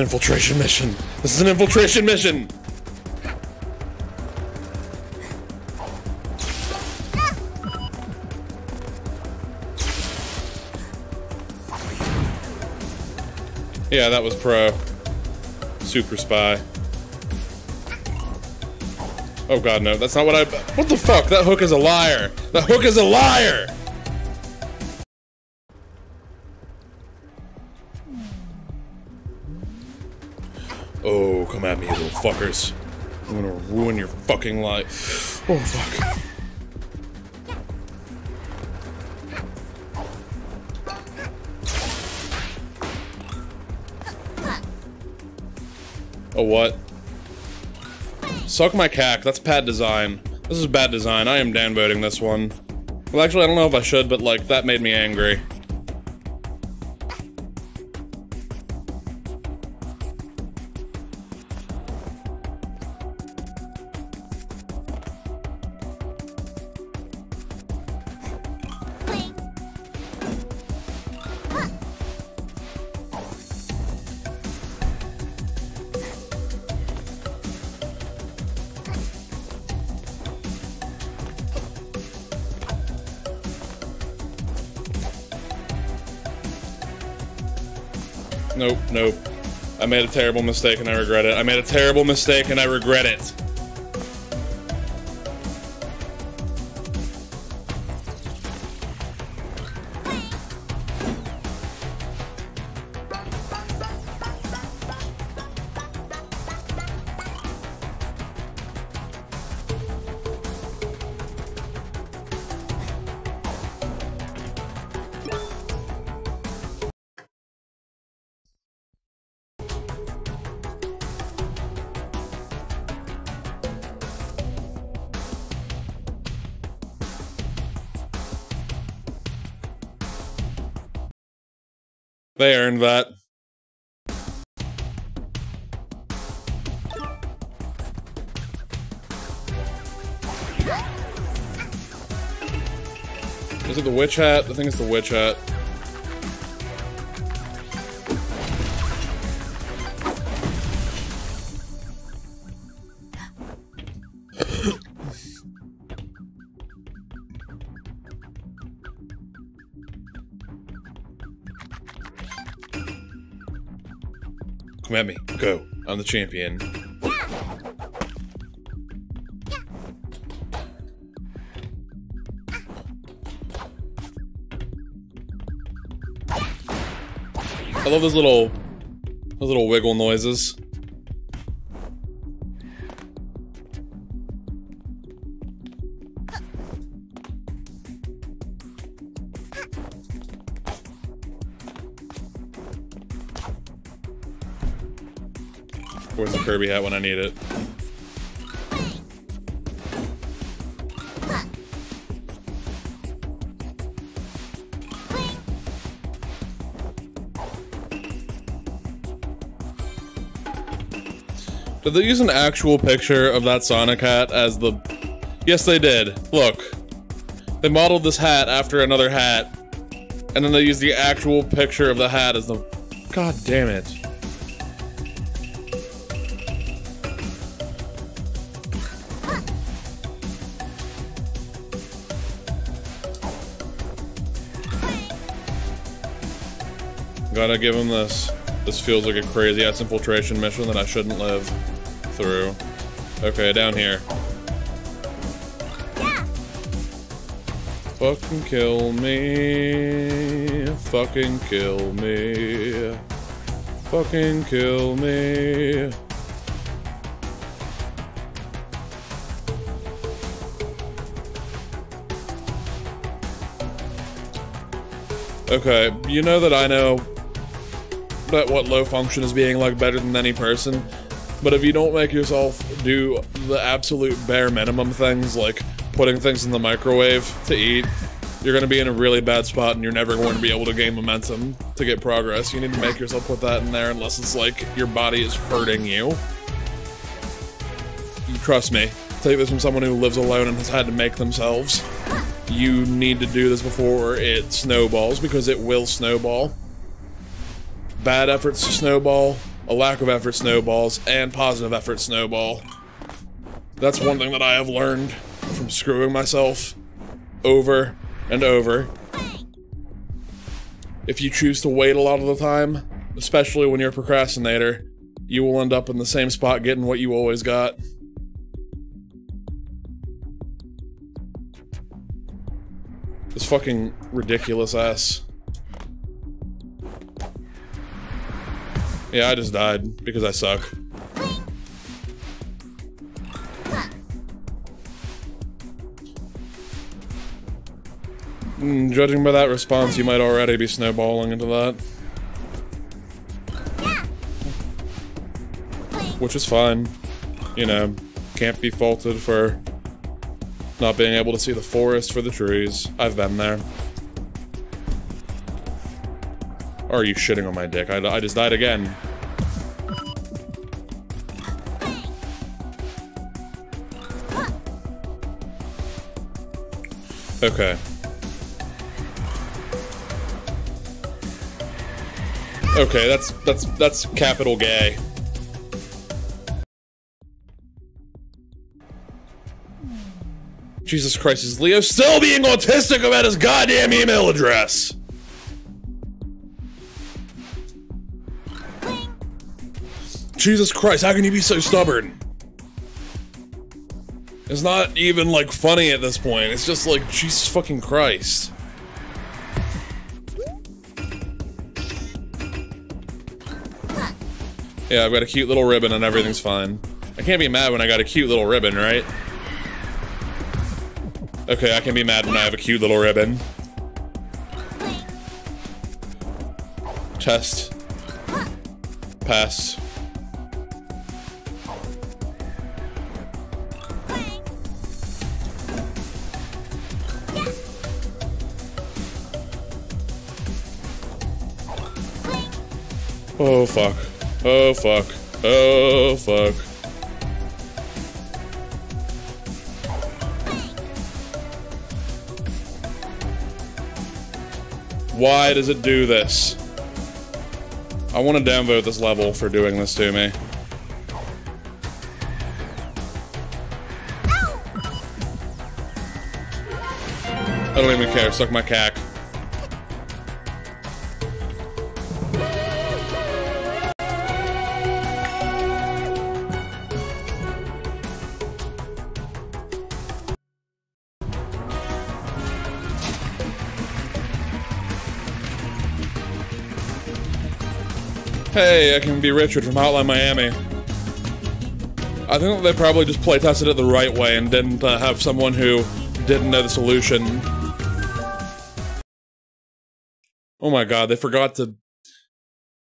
Infiltration mission. This is an infiltration mission. Yeah, that was pro. Super spy. Oh god, no, that's not what I- What the fuck? That hook is a liar! That hook is a liar! Fucking life. Oh, fuck. Oh, what? Suck my cack. That's bad design. This is bad design. I am downvoting this one. Well, actually, I don't know if I should, but, like, that made me angry. Made a terrible mistake and I regret it. I made a terrible mistake and I regret it. Is it the witch hat? I think it's the witch hat. Come at me. Go. I'm the champion. I love those little those little wiggle noises. Where's the Kirby hat when I need it? Did they use an actual picture of that Sonic hat as the... Yes, they did. Look. They modeled this hat after another hat. And then they used the actual picture of the hat as the... God damn it. Gotta give him this. This feels like a crazy ass infiltration mission that I shouldn't live through. Okay, down here. Fucking kill me. Fucking kill me. Fucking kill me. Okay, you know that I know that what low function is being like better than any person, but if you don't make yourself do the absolute bare minimum things like putting things in the microwave to eat, you're going to be in a really bad spot and you're never going to be able to gain momentum to get progress. You need to make yourself put that in there unless it's like your body is hurting you. Trust me, take this from someone who lives alone and has had to make themselves. You need to do this before it snowballs because it will snowball. Bad efforts to snowball, a lack of effort snowballs, and positive effort snowball. That's one thing that I have learned from screwing myself over and over. If you choose to wait a lot of the time, especially when you're a procrastinator, you will end up in the same spot getting what you always got. This fucking ridiculous ass. Yeah, I just died because I suck. Mm, judging by that response, you might already be snowballing into that. Which is fine. You know, can't be faulted for not being able to see the forest for the trees. I've been there. Or are you shitting on my dick? I, I just died again. Okay. Okay, that's that's that's capital gay. Jesus Christ, is Leo still being autistic about his goddamn email address? Jesus Christ, how can you be so stubborn? It's not even like funny at this point. It's just like Jesus fucking Christ. Yeah, I've got a cute little ribbon and everything's fine. I can't be mad when I got a cute little ribbon, right? Okay, I can be mad when I have a cute little ribbon. Test. Pass. Oh fuck. Oh fuck. Oh fuck. Why does it do this? I want to downvote this level for doing this to me. I don't even care. Suck my cack. Hey, I can be Richard from Hotline Miami. I think they probably just playtested it the right way and didn't uh, have someone who didn't know the solution. Oh my god, they forgot to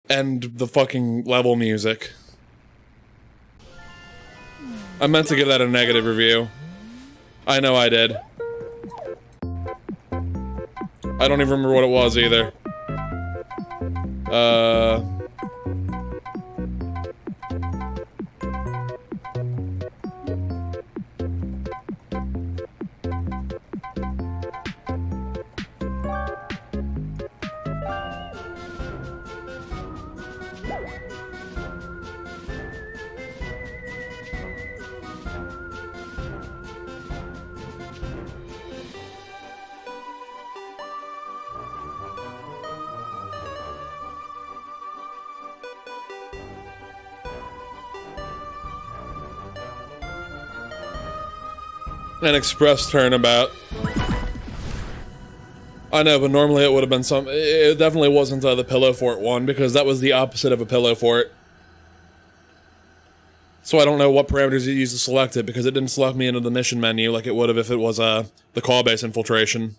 end the fucking level music. I meant to give that a negative review. I know I did. I don't even remember what it was either. Uh... An express turnabout. I know, but normally it would have been some. It definitely wasn't uh, the Pillow Fort one because that was the opposite of a Pillow Fort. So I don't know what parameters you used to select it because it didn't select me into the mission menu like it would have if it was uh, the call base infiltration.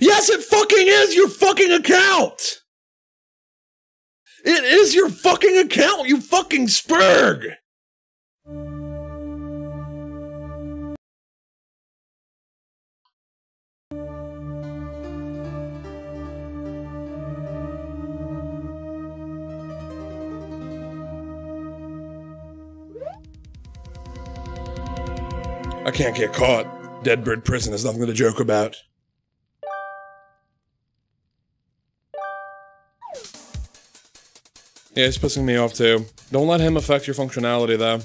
Yes, it fucking is your fucking account! It is your fucking account, you fucking spurg! I can't get caught. Deadbird prison is nothing to joke about. Yeah, he's pissing me off too. Don't let him affect your functionality though.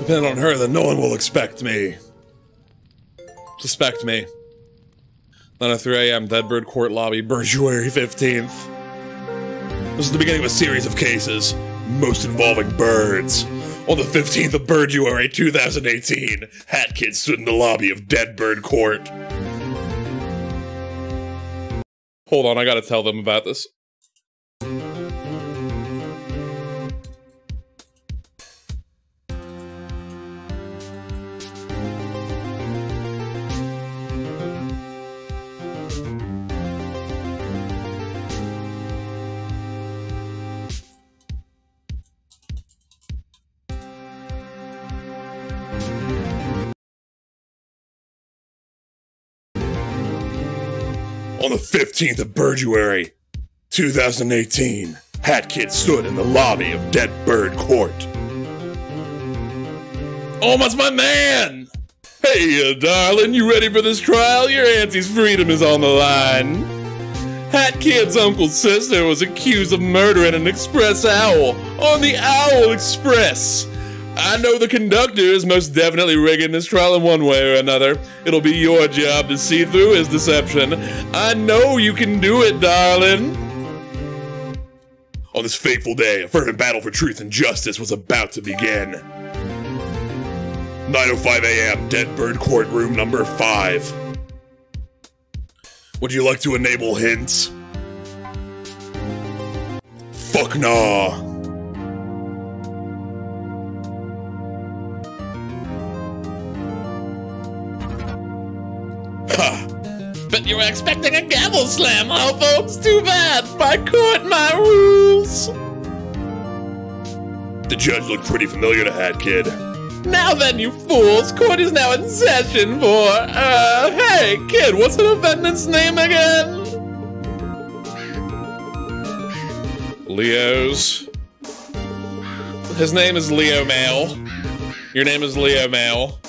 Depending on her, then no one will expect me. Suspect me. Then at 3 a.m., Deadbird Court Lobby, Burjuary 15th. This is the beginning of a series of cases, most involving birds. On the 15th of Burjuary 2018, Hat Kid stood in the lobby of Dead Bird Court. Hold on, I gotta tell them about this. The 15th of Burjuary 2018, Hat Kid stood in the lobby of Dead Bird Court. Oh, that's my man! Hey, uh, darling, you ready for this trial? Your auntie's freedom is on the line. Hat Kid's uncle's sister was accused of murdering an express owl on the Owl Express. I know the conductor is most definitely rigging this trial in one way or another. It'll be your job to see through his deception. I know you can do it, darling. On this fateful day, a fervent battle for truth and justice was about to begin. 9.05 a.m., Dead Bird Courtroom number 5. Would you like to enable hints? Fuck nah. But you were expecting a gavel slam, huh, folks? Too bad. My court, my rules. The judge looked pretty familiar to Hat Kid. Now then, you fools, court is now in session for, uh, hey, kid, what's the defendant's name again? Leo's. His name is Leo Mail. Your name is Leo Mail.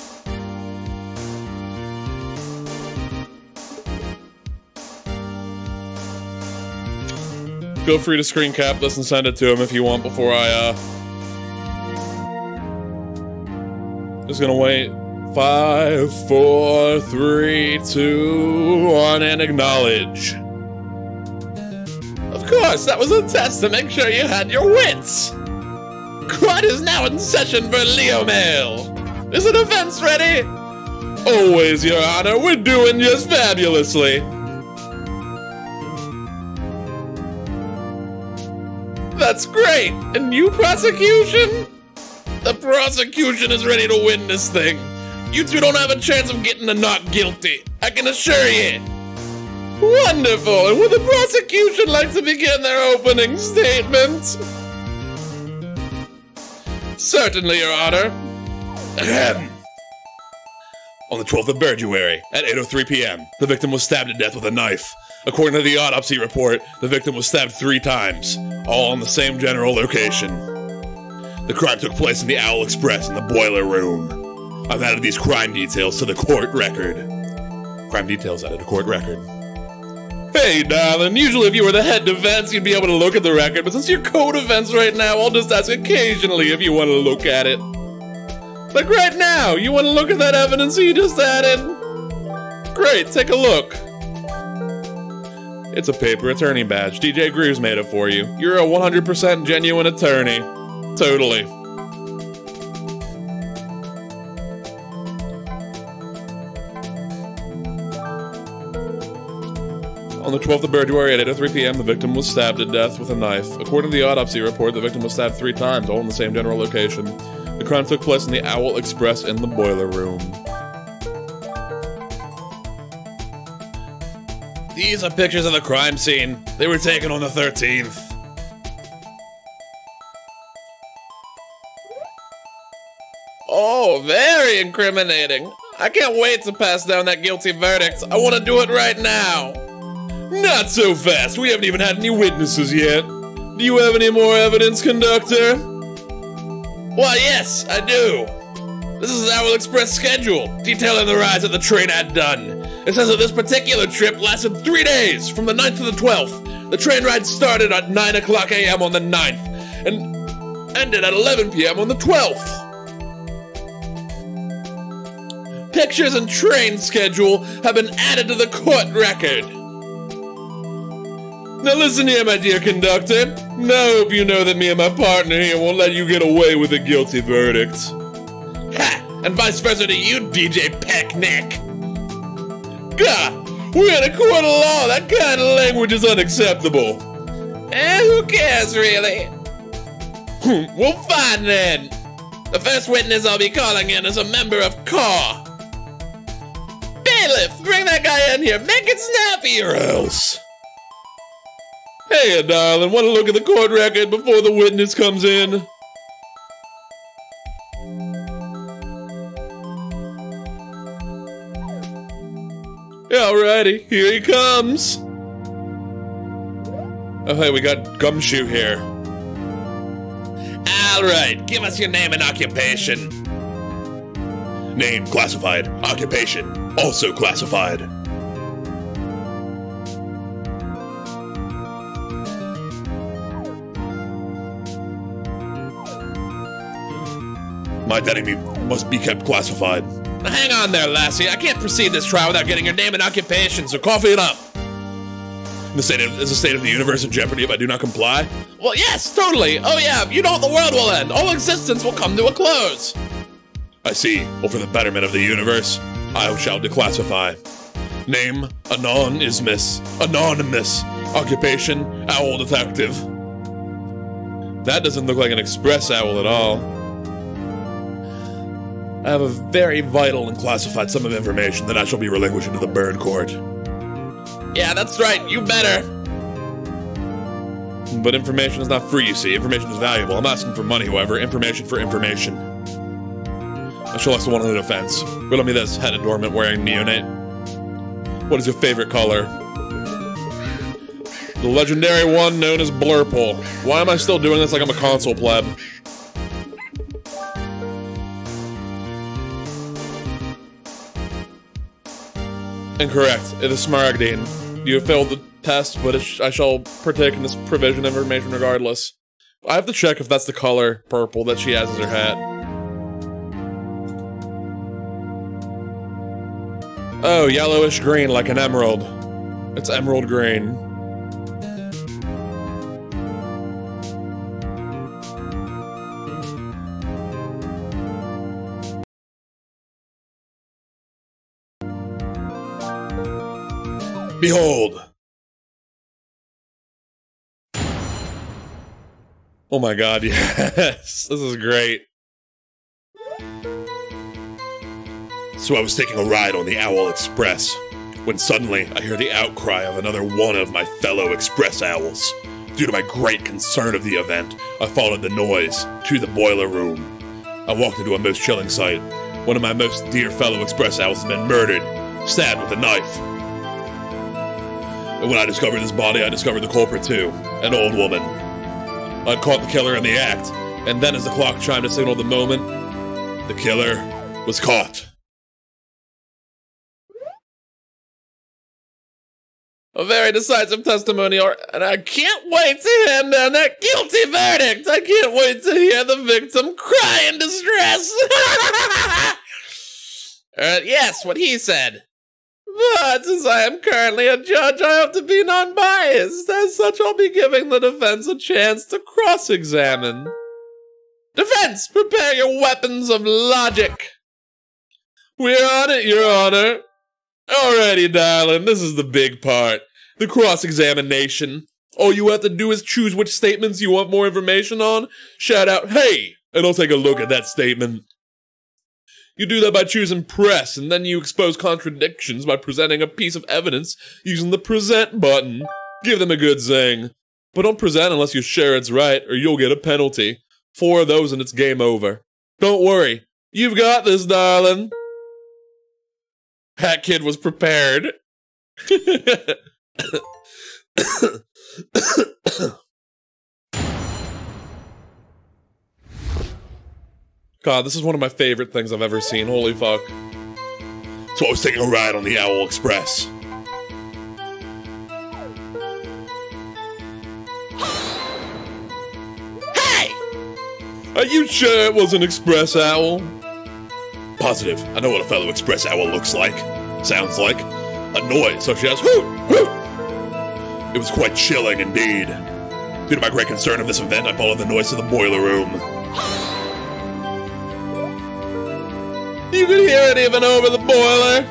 Feel free to screen cap this and send it to him if you want before I, uh... Just gonna wait. Five, four, three, two, one, and acknowledge. Of course, that was a test to make sure you had your wits! Quad is now in session for Leo Mail! Is the defense ready? Always, Your Honor, we're doing just fabulously! That's great. And you, prosecution? The prosecution is ready to win this thing. You two don't have a chance of getting a not guilty. I can assure you. Wonderful. And would the prosecution like to begin their opening statement? Certainly, Your Honor. Ahem. On the 12th of February, at 8.03 p.m., the victim was stabbed to death with a knife. According to the autopsy report, the victim was stabbed three times, all in the same general location. The crime took place in the Owl Express in the boiler room. I've added these crime details to the court record. Crime details added to court record. Hey, darling, usually if you were the head defense, you'd be able to look at the record, but since you're co-defense right now, I'll just ask occasionally if you want to look at it. Like right now, you want to look at that evidence you just added? Great, take a look. It's a paper attorney badge. DJ Grooves made it for you. You're a 100% genuine attorney. Totally. On the 12th of February at 8.03 p.m., the victim was stabbed to death with a knife. According to the autopsy report, the victim was stabbed three times, all in the same general location. The crime took place in the Owl Express in the boiler room. These are pictures of the crime scene. They were taken on the 13th. Oh, very incriminating. I can't wait to pass down that guilty verdict. I want to do it right now. Not so fast. We haven't even had any witnesses yet. Do you have any more evidence, conductor? Why, yes, I do. This is our Express schedule, detailing the rides that the train had done. It says that this particular trip lasted three days, from the 9th to the 12th. The train ride started at 9 o'clock a.m. on the 9th, and ended at 11 p.m. on the 12th. Pictures and train schedule have been added to the court record. Now listen here, my dear conductor. I hope you know that me and my partner here won't let you get away with a guilty verdict. Ha! And vice versa to you, DJ Peckneck. Gah! We're in a court of law. That kind of language is unacceptable. Eh, who cares, really? we'll find then. The first witness I'll be calling in is a member of CAW. Bailiff, bring that guy in here. Make it snappy or else. Hey, darling, want to look at the court record before the witness comes in? Alrighty, here he comes. Oh, hey, we got Gumshoe here. Alright, give us your name and occupation. Name classified. Occupation also classified. My identity must be kept classified. Hang on there, Lassie. I can't proceed this trial without getting your name and occupation, so coffee it up. The state of, is the state of the universe in jeopardy if I do not comply? Well, yes, totally. Oh, yeah, you know? The world will end. All existence will come to a close. I see. Well, for the betterment of the universe, I shall declassify. Name, Anonymous. Anonymous. Occupation, Owl Detective. That doesn't look like an express owl at all. I have a very vital and classified sum of information that I shall be relinquishing to the burn court. Yeah, that's right. You better. But information is not free, you see. Information is valuable. I'm asking for money, however. Information for information. I shall ask the one on the defense. Riddle me this, head adornment wearing neonate. What is your favorite color? The legendary one known as Blurple. Why am I still doing this like I'm a console pleb? Incorrect. It is smaragdine. You have failed the test, but sh I shall partake in this provision information regardless. I have to check if that's the color purple that she has as her hat. Oh, yellowish green like an emerald. It's emerald green. Behold! Oh my god, yes. This is great. So I was taking a ride on the Owl Express when suddenly I hear the outcry of another one of my fellow Express Owls. Due to my great concern of the event, I followed the noise to the boiler room. I walked into a most chilling sight. One of my most dear fellow Express Owls has been murdered, stabbed with a knife. And when I discovered this body, I discovered the culprit too an old woman. I'd caught the killer in the act, and then as the clock chimed to signal the moment, the killer was caught. A very decisive testimony, or, and I can't wait to hand down that guilty verdict. I can't wait to hear the victim cry in distress. uh, yes, what he said. But since I am currently a judge, I have to be non biased. As such, I'll be giving the defense a chance to cross examine. Defense, prepare your weapons of logic. We're on it, Your Honor. Alrighty, darling, this is the big part. The cross-examination. All you have to do is choose which statements you want more information on, shout out, hey, and I'll take a look at that statement. You do that by choosing press, and then you expose contradictions by presenting a piece of evidence using the present button. Give them a good zing. But don't present unless you're sure it's right, or you'll get a penalty. Four of those and it's game over. Don't worry. You've got this, darling. That kid was prepared. God, this is one of my favorite things I've ever seen. Holy fuck. So I was taking a ride on the Owl Express. hey! Are you sure it was an express owl? Positive. I know what a fellow Express Owl looks like. Sounds like. A noise such as hoot, hoot. It was quite chilling indeed. Due to my great concern of this event, I followed the noise to the boiler room. You could hear it even over the boiler.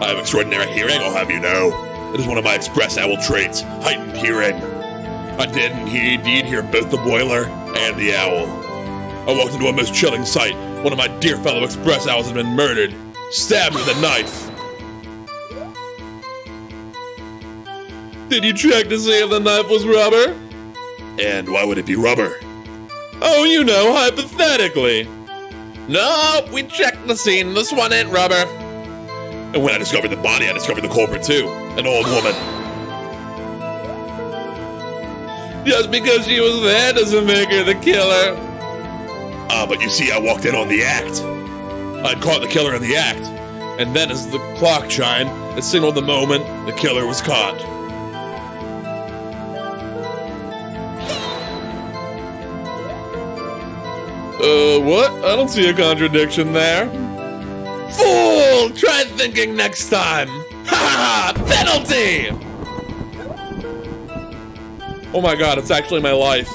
I have extraordinary hearing, I'll have you know. It is one of my Express Owl traits, heightened hearing. I did indeed hear both the boiler and the owl. I walked into a most chilling sight. One of my dear fellow Express Owls has been murdered, stabbed with a knife. Did you check to see if the knife was rubber? And why would it be rubber? Oh, you know, hypothetically. Nope, we checked the scene. This one ain't rubber. And when I discovered the body, I discovered the culprit too an old woman. Just because she was there doesn't make her the killer. Ah, but you see, I walked in on the act. I'd caught the killer in the act. And then as the clock chimed, it signaled the moment The killer was caught. Uh, what? I don't see a contradiction there. Fool! Try thinking next time. Ha ha! Penalty! Oh my god, it's actually my life.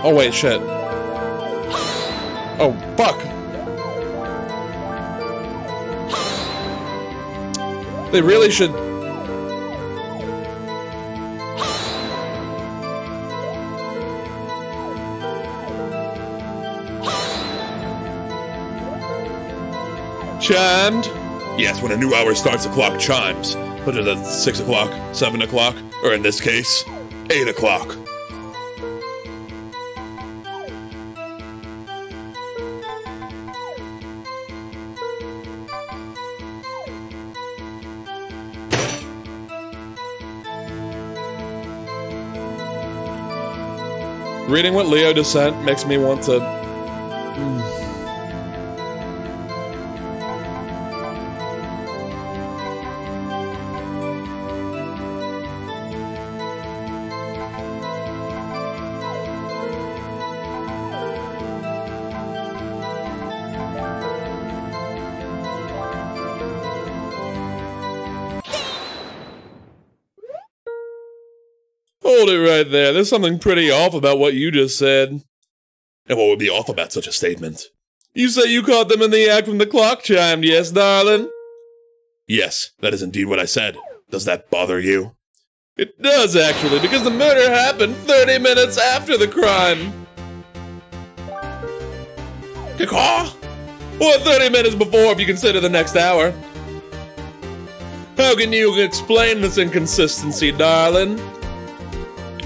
Oh wait, shit. Oh, fuck. They really should... Chimed? Yes, when a new hour starts, the clock chimes. But it 6 o'clock, 7 o'clock, or in this case, 8 o'clock? Reading what Leo just sent makes me want to. Right there. There's something pretty off about what you just said. And what would be off about such a statement? You say you caught them in the act when the clock chimed, yes, darling? Yes, that is indeed what I said. Does that bother you? It does, actually, because the murder happened 30 minutes after the crime. Caw? Or 30 minutes before if you consider the next hour. How can you explain this inconsistency, darling?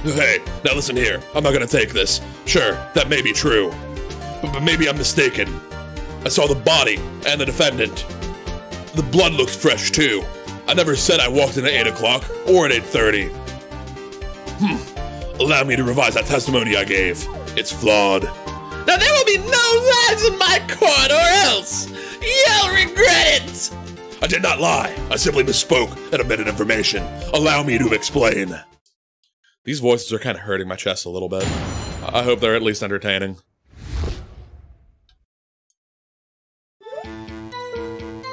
Hey, now listen here. I'm not gonna take this. Sure, that may be true. But, but maybe I'm mistaken. I saw the body and the defendant. The blood looks fresh too. I never said I walked in at 8 o'clock or at 8.30. Hmm. Allow me to revise that testimony I gave. It's flawed. Now there will be no lies in my court or else you'll regret it! I did not lie. I simply misspoke and omitted information. Allow me to explain. These voices are kind of hurting my chest a little bit. I hope they're at least entertaining.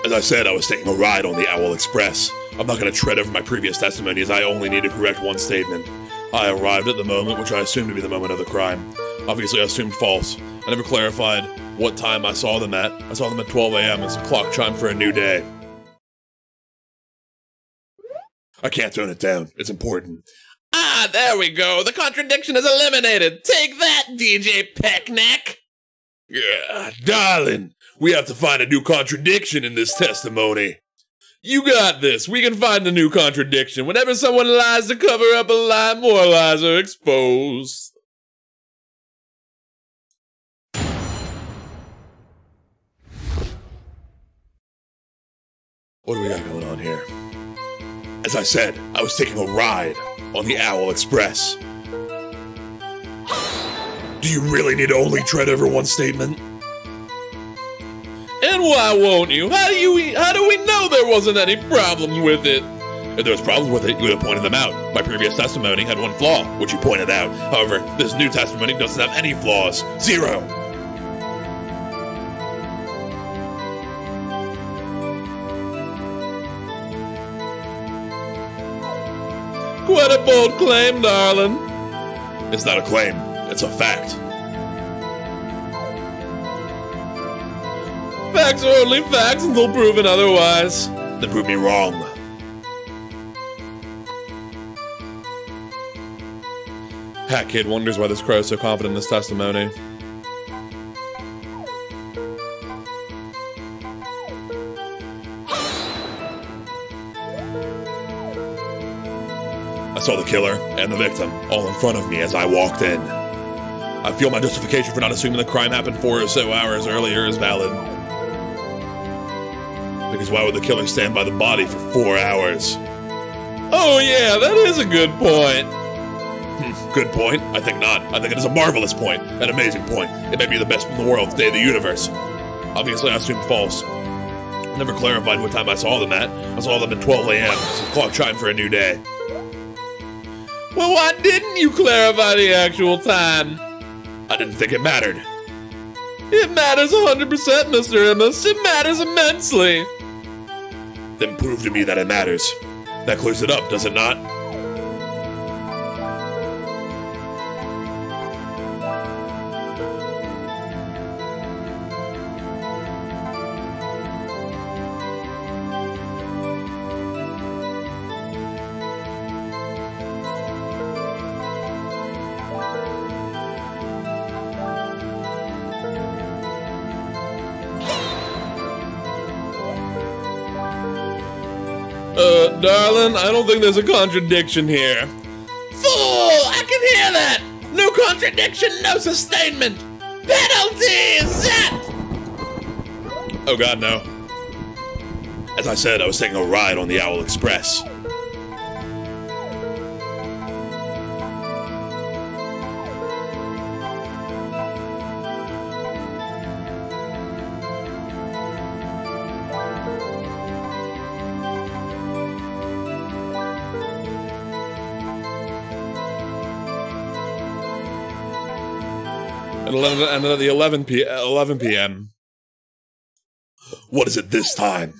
As I said, I was taking a ride on the Owl Express. I'm not going to tread over my previous testimony as I only need to correct one statement. I arrived at the moment which I assumed to be the moment of the crime. Obviously, I assumed false. I never clarified what time I saw them at. I saw them at 12 a.m. as the clock chimed for a new day. I can't tone it down. It's important. Ah, there we go. The contradiction is eliminated. Take that, DJ Peckneck. Yeah, darling, we have to find a new contradiction in this testimony. You got this. We can find a new contradiction. Whenever someone lies to cover up a lie, more lies are exposed. What do we got going on here? As I said, I was taking a ride on the Owl Express. Do you really need to only tread over one statement? And why won't you? How do you? How do we know there wasn't any problems with it? If there was problems with it, you would have pointed them out. My previous testimony had one flaw, which you pointed out. However, this new testimony doesn't have any flaws. Zero. Quite a bold claim, darling. It's not a claim, it's a fact. Facts are only facts until proven otherwise. Then prove me wrong. Hat Kid wonders why this crow is so confident in his testimony. Saw the killer and the victim all in front of me as I walked in. I feel my justification for not assuming the crime happened four or so hours earlier is valid. Because why would the killer stand by the body for four hours? Oh yeah, that is a good point. Hmm, good point? I think not. I think it is a marvelous point, an amazing point. It may be the best in the world, day of the universe. Obviously, I assumed false. Never clarified what time I saw them at. I saw them at 12 a.m., so the clock chimed for a new day. Well, why didn't you clarify the actual time? I didn't think it mattered. It matters 100%, Mr. Emmis. It matters immensely. Then prove to me that it matters. That clears it up, does it not? Darling, I don't think there's a contradiction here. Fool! I can hear that! No contradiction, no sustainment! Penalty! Zap! Oh god, no. As I said, I was taking a ride on the Owl Express. then, and then at the 11 p 11 p.m. What is it this time?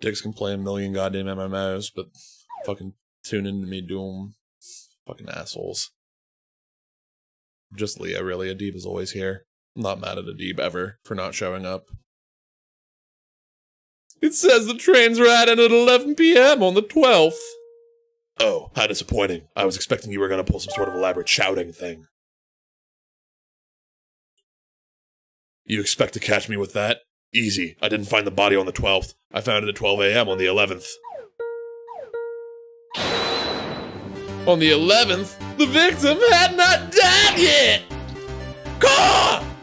Dicks can play a million goddamn MMOs, but fucking tune into me doom. Fucking assholes. Just Leah, really. Adib is always here. I'm not mad at Adib ever for not showing up. It says the train's riding at 11 p.m. on the 12th. Oh, how disappointing. I was expecting you were going to pull some sort of elaborate shouting thing. You expect to catch me with that? Easy. I didn't find the body on the 12th. I found it at 12 a.m. on the 11th. On the 11th, the victim had not died yet! Caw!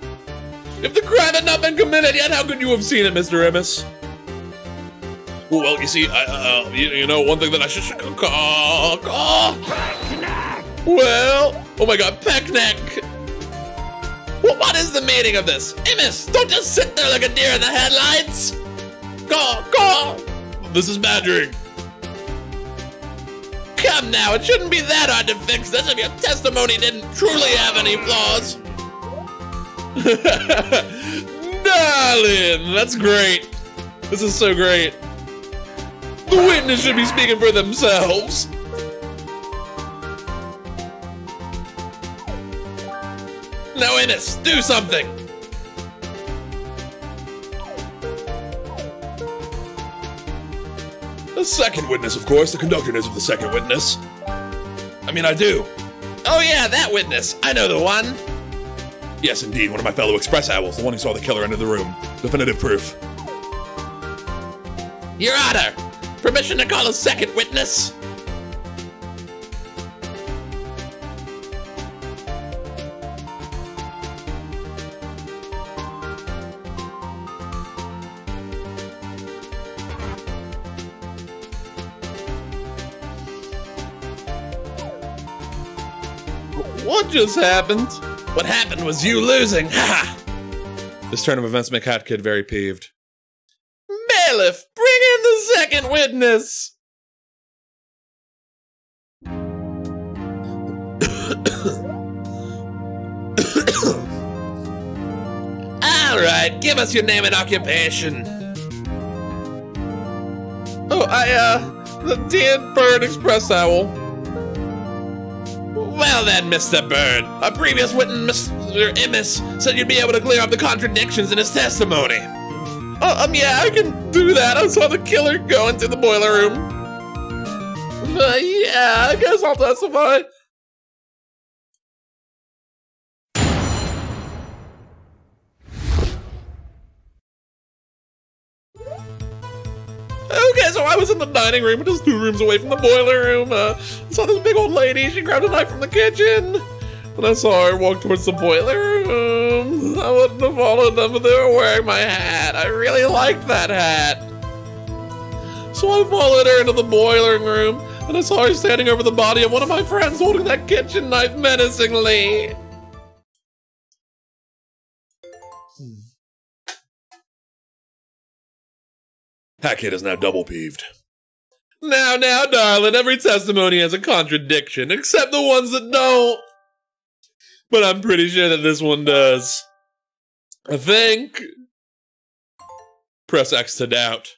If the crime had not been committed yet, how could you have seen it, Mr. Emmis? Well, you see, I, uh, you, you know, one thing that I should, should caw, caw. Well, oh my god, Peckneck! Well, what is the meaning of this? Amos, don't just sit there like a deer in the headlights! Caw, caw! This is badgering. Come now, it shouldn't be that hard to fix this if your testimony didn't truly have any flaws. Darling, that's great. This is so great. The witness should be speaking for themselves. Now, Ennis, do something! The second witness, of course. The conductor knows of the second witness. I mean, I do. Oh, yeah, that witness. I know the one. Yes, indeed, one of my fellow Express Owls, the one who saw the killer enter the room. Definitive proof. Your Honor, permission to call a second witness? What just happened? What happened was you losing. Ha! This turn of events make Hat Kid very peeved. Bailiff, bring in the second witness! All right, give us your name and occupation. Oh, I, uh, the Dan Bird Express Owl. Well then, Mr. Bird, a previous witness, Mr. Immis, said you'd be able to clear up the contradictions in his testimony. Uh, um, yeah, I can do that. I saw the killer go into the boiler room. Uh, yeah, I guess I'll testify. Okay, so I was in the dining room, just two rooms away from the boiler room. Uh, saw this big old lady. She grabbed a knife from the kitchen. And I saw her walk towards the boiler room, I wouldn't have followed them, but they were wearing my hat. I really liked that hat. So I followed her into the boiler room, and I saw her standing over the body of one of my friends holding that kitchen knife menacingly. Hat Kid is now double peeved. Now, now, darling, every testimony has a contradiction, except the ones that don't. But I'm pretty sure that this one does. I think. Press X to doubt.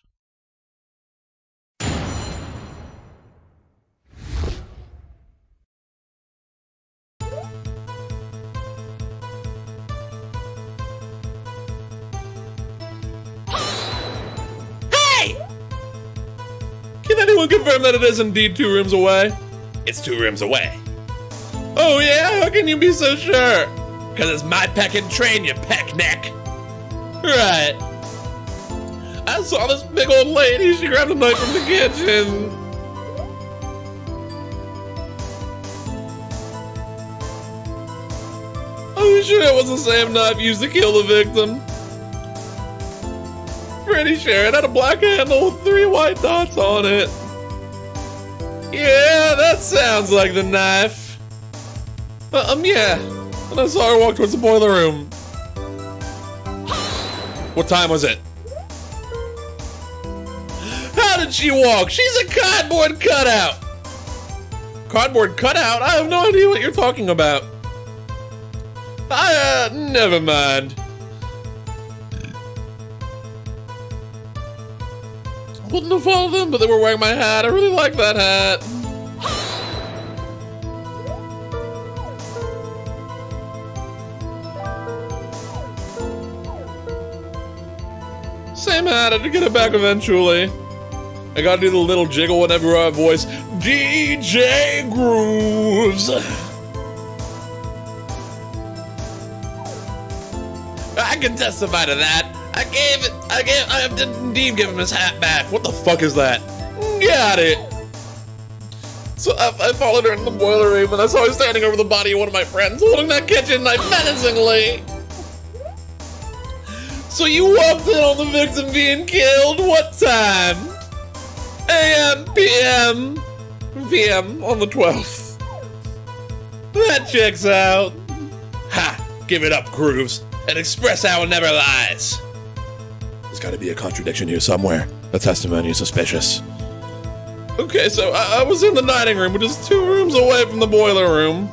Confirm that it is indeed two rooms away? It's two rooms away. Oh yeah? How can you be so sure? Cause it's my pecking train, you peck neck. Right. I saw this big old lady. She grabbed a knife from the kitchen. Are you sure it was the same knife used to kill the victim? Pretty sure it had a black handle with three white dots on it. Yeah, that sounds like the knife. Uh, um, yeah. And I saw her walk towards the boiler room. What time was it? How did she walk? She's a cardboard cutout. Cardboard cutout? I have no idea what you're talking about. I, uh, never mind. Wouldn't have followed them, but they were wearing my hat. I really like that hat. Same hat, I to get it back eventually. I gotta do the little jiggle whenever I voice DJ Grooves. I can testify to that. I gave it. I gave. I did indeed give him his hat back. What the fuck is that? Got it. So I, I followed her in the boiler room and I saw her standing over the body of one of my friends holding that kitchen knife menacingly. So you walked in on the victim being killed. What time? AM, PM, PM on the 12th. That checks out. Ha! Give it up, Grooves. An express hour never lies. There's got to be a contradiction here somewhere. The testimony is suspicious. Okay, so I, I was in the dining room, which is two rooms away from the boiler room.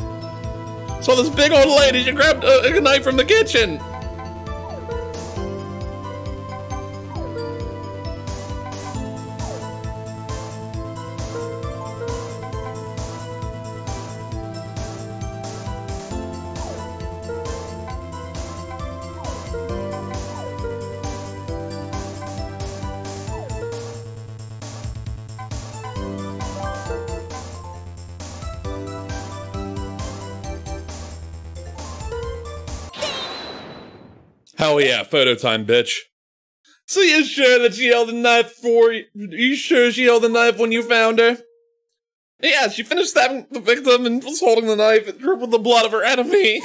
Saw this big old lady. She grabbed a, a knife from the kitchen. Hell yeah, photo time, bitch. So you sure that she held a knife for you? You sure she held a knife when you found her? Yeah, she finished stabbing the victim and was holding the knife and dribbled the blood of her enemy.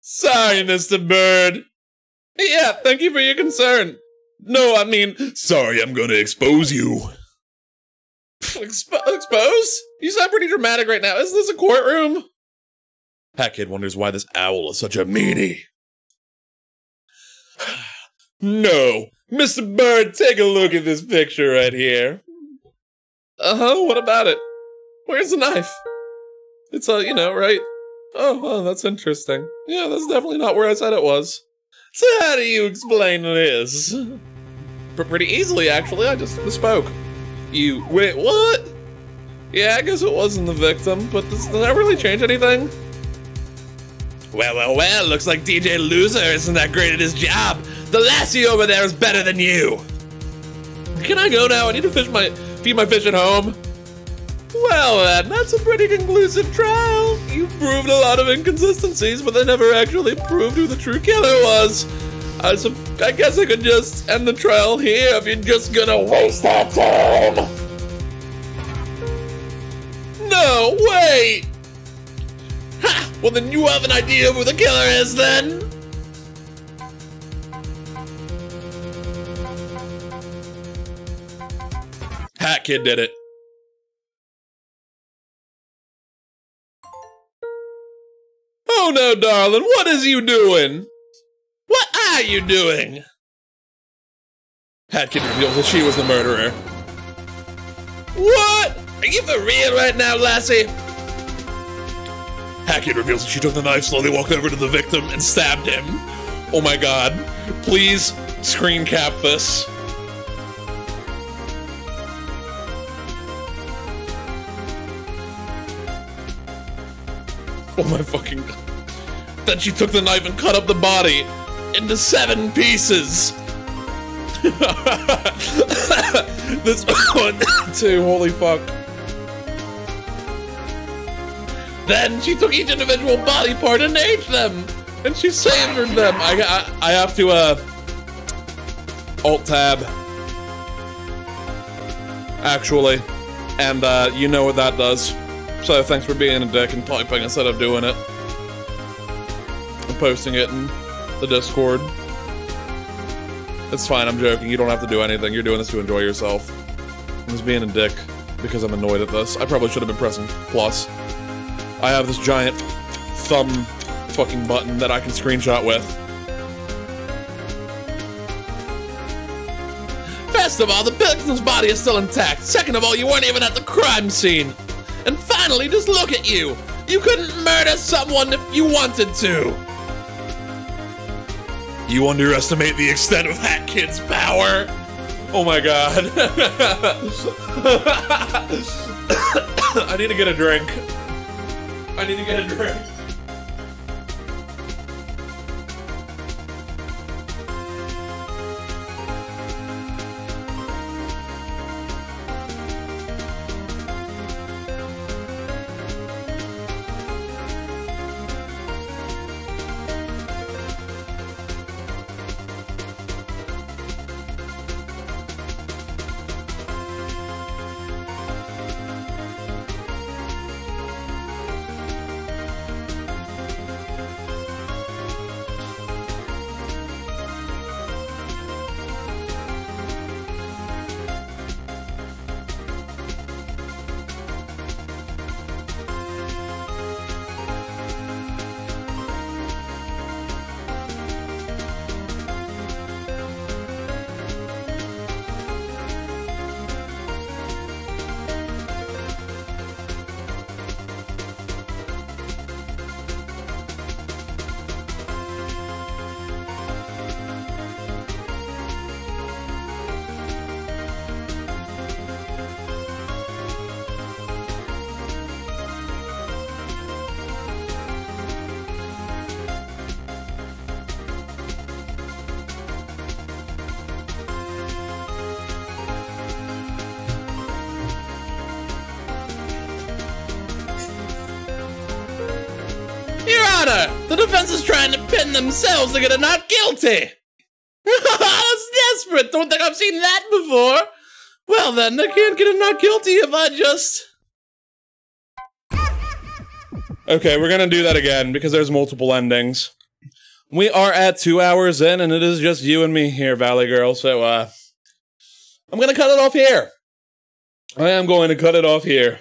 Sorry, Mr. Bird. Yeah, thank you for your concern. No, I mean, Sorry, I'm gonna expose you. expo- expose? You sound pretty dramatic right now. Isn't this a courtroom? Hat Kid wonders why this owl is such a meanie. No. Mr. Bird, take a look at this picture right here. Uh huh, what about it? Where's the knife? It's, uh, you know, right? Oh, well, that's interesting. Yeah, that's definitely not where I said it was. So, how do you explain this? P- pretty easily, actually. I just misspoke. You. Wait, what? Yeah, I guess it wasn't the victim, but does that really change anything? Well, well, well. Looks like DJ Loser isn't that great at his job. The lassie over there is better than you. Can I go now? I need to fish my feed my fish at home. Well, then, that's a pretty conclusive trial. You proved a lot of inconsistencies, but they never actually proved who the true killer was. I, sup- I guess I could just end the trial here if you're just gonna waste that time. No, wait! Well, then you have an idea of who the killer is, then? Hat Kid did it. Oh no, darling, what is you doing? What are you doing? Hat Kid reveals that she was the murderer. What? Are you for real right now, lassie? Kid reveals that she took the knife, slowly walked over to the victim, and stabbed him. Oh my god. Please screen cap this. Oh my fucking god. Then she took the knife and cut up the body into seven pieces. this one, two, holy fuck. Then she took each individual body part and ate them, and she savored them. I, I, I have to uh, alt tab, actually, and uh, you know what that does. So thanks for being a dick and typing instead of doing it and posting it in the Discord. It's fine. I'm joking. You don't have to do anything. You're doing this to enjoy yourself. I'm just being a dick because I'm annoyed at this. I probably should have been pressing plus. I have this giant thumb fucking button that I can screenshot with. First of all, the victim's body is still intact. Second of all, you weren't even at the crime scene. And finally, just look at you. You couldn't murder someone if you wanted to. You underestimate the extent of that Kid's power. Oh my god. I need to get a drink. I need to get a drink. Themselves to not guilty. That's desperate. Don't think I've seen that before. Well, then, they can't get a not guilty if I just. Okay, we're gonna do that again because there's multiple endings. We are at two hours in, and it is just you and me here, Valley Girl. So, uh, I'm gonna cut it off here. I am going to cut it off here.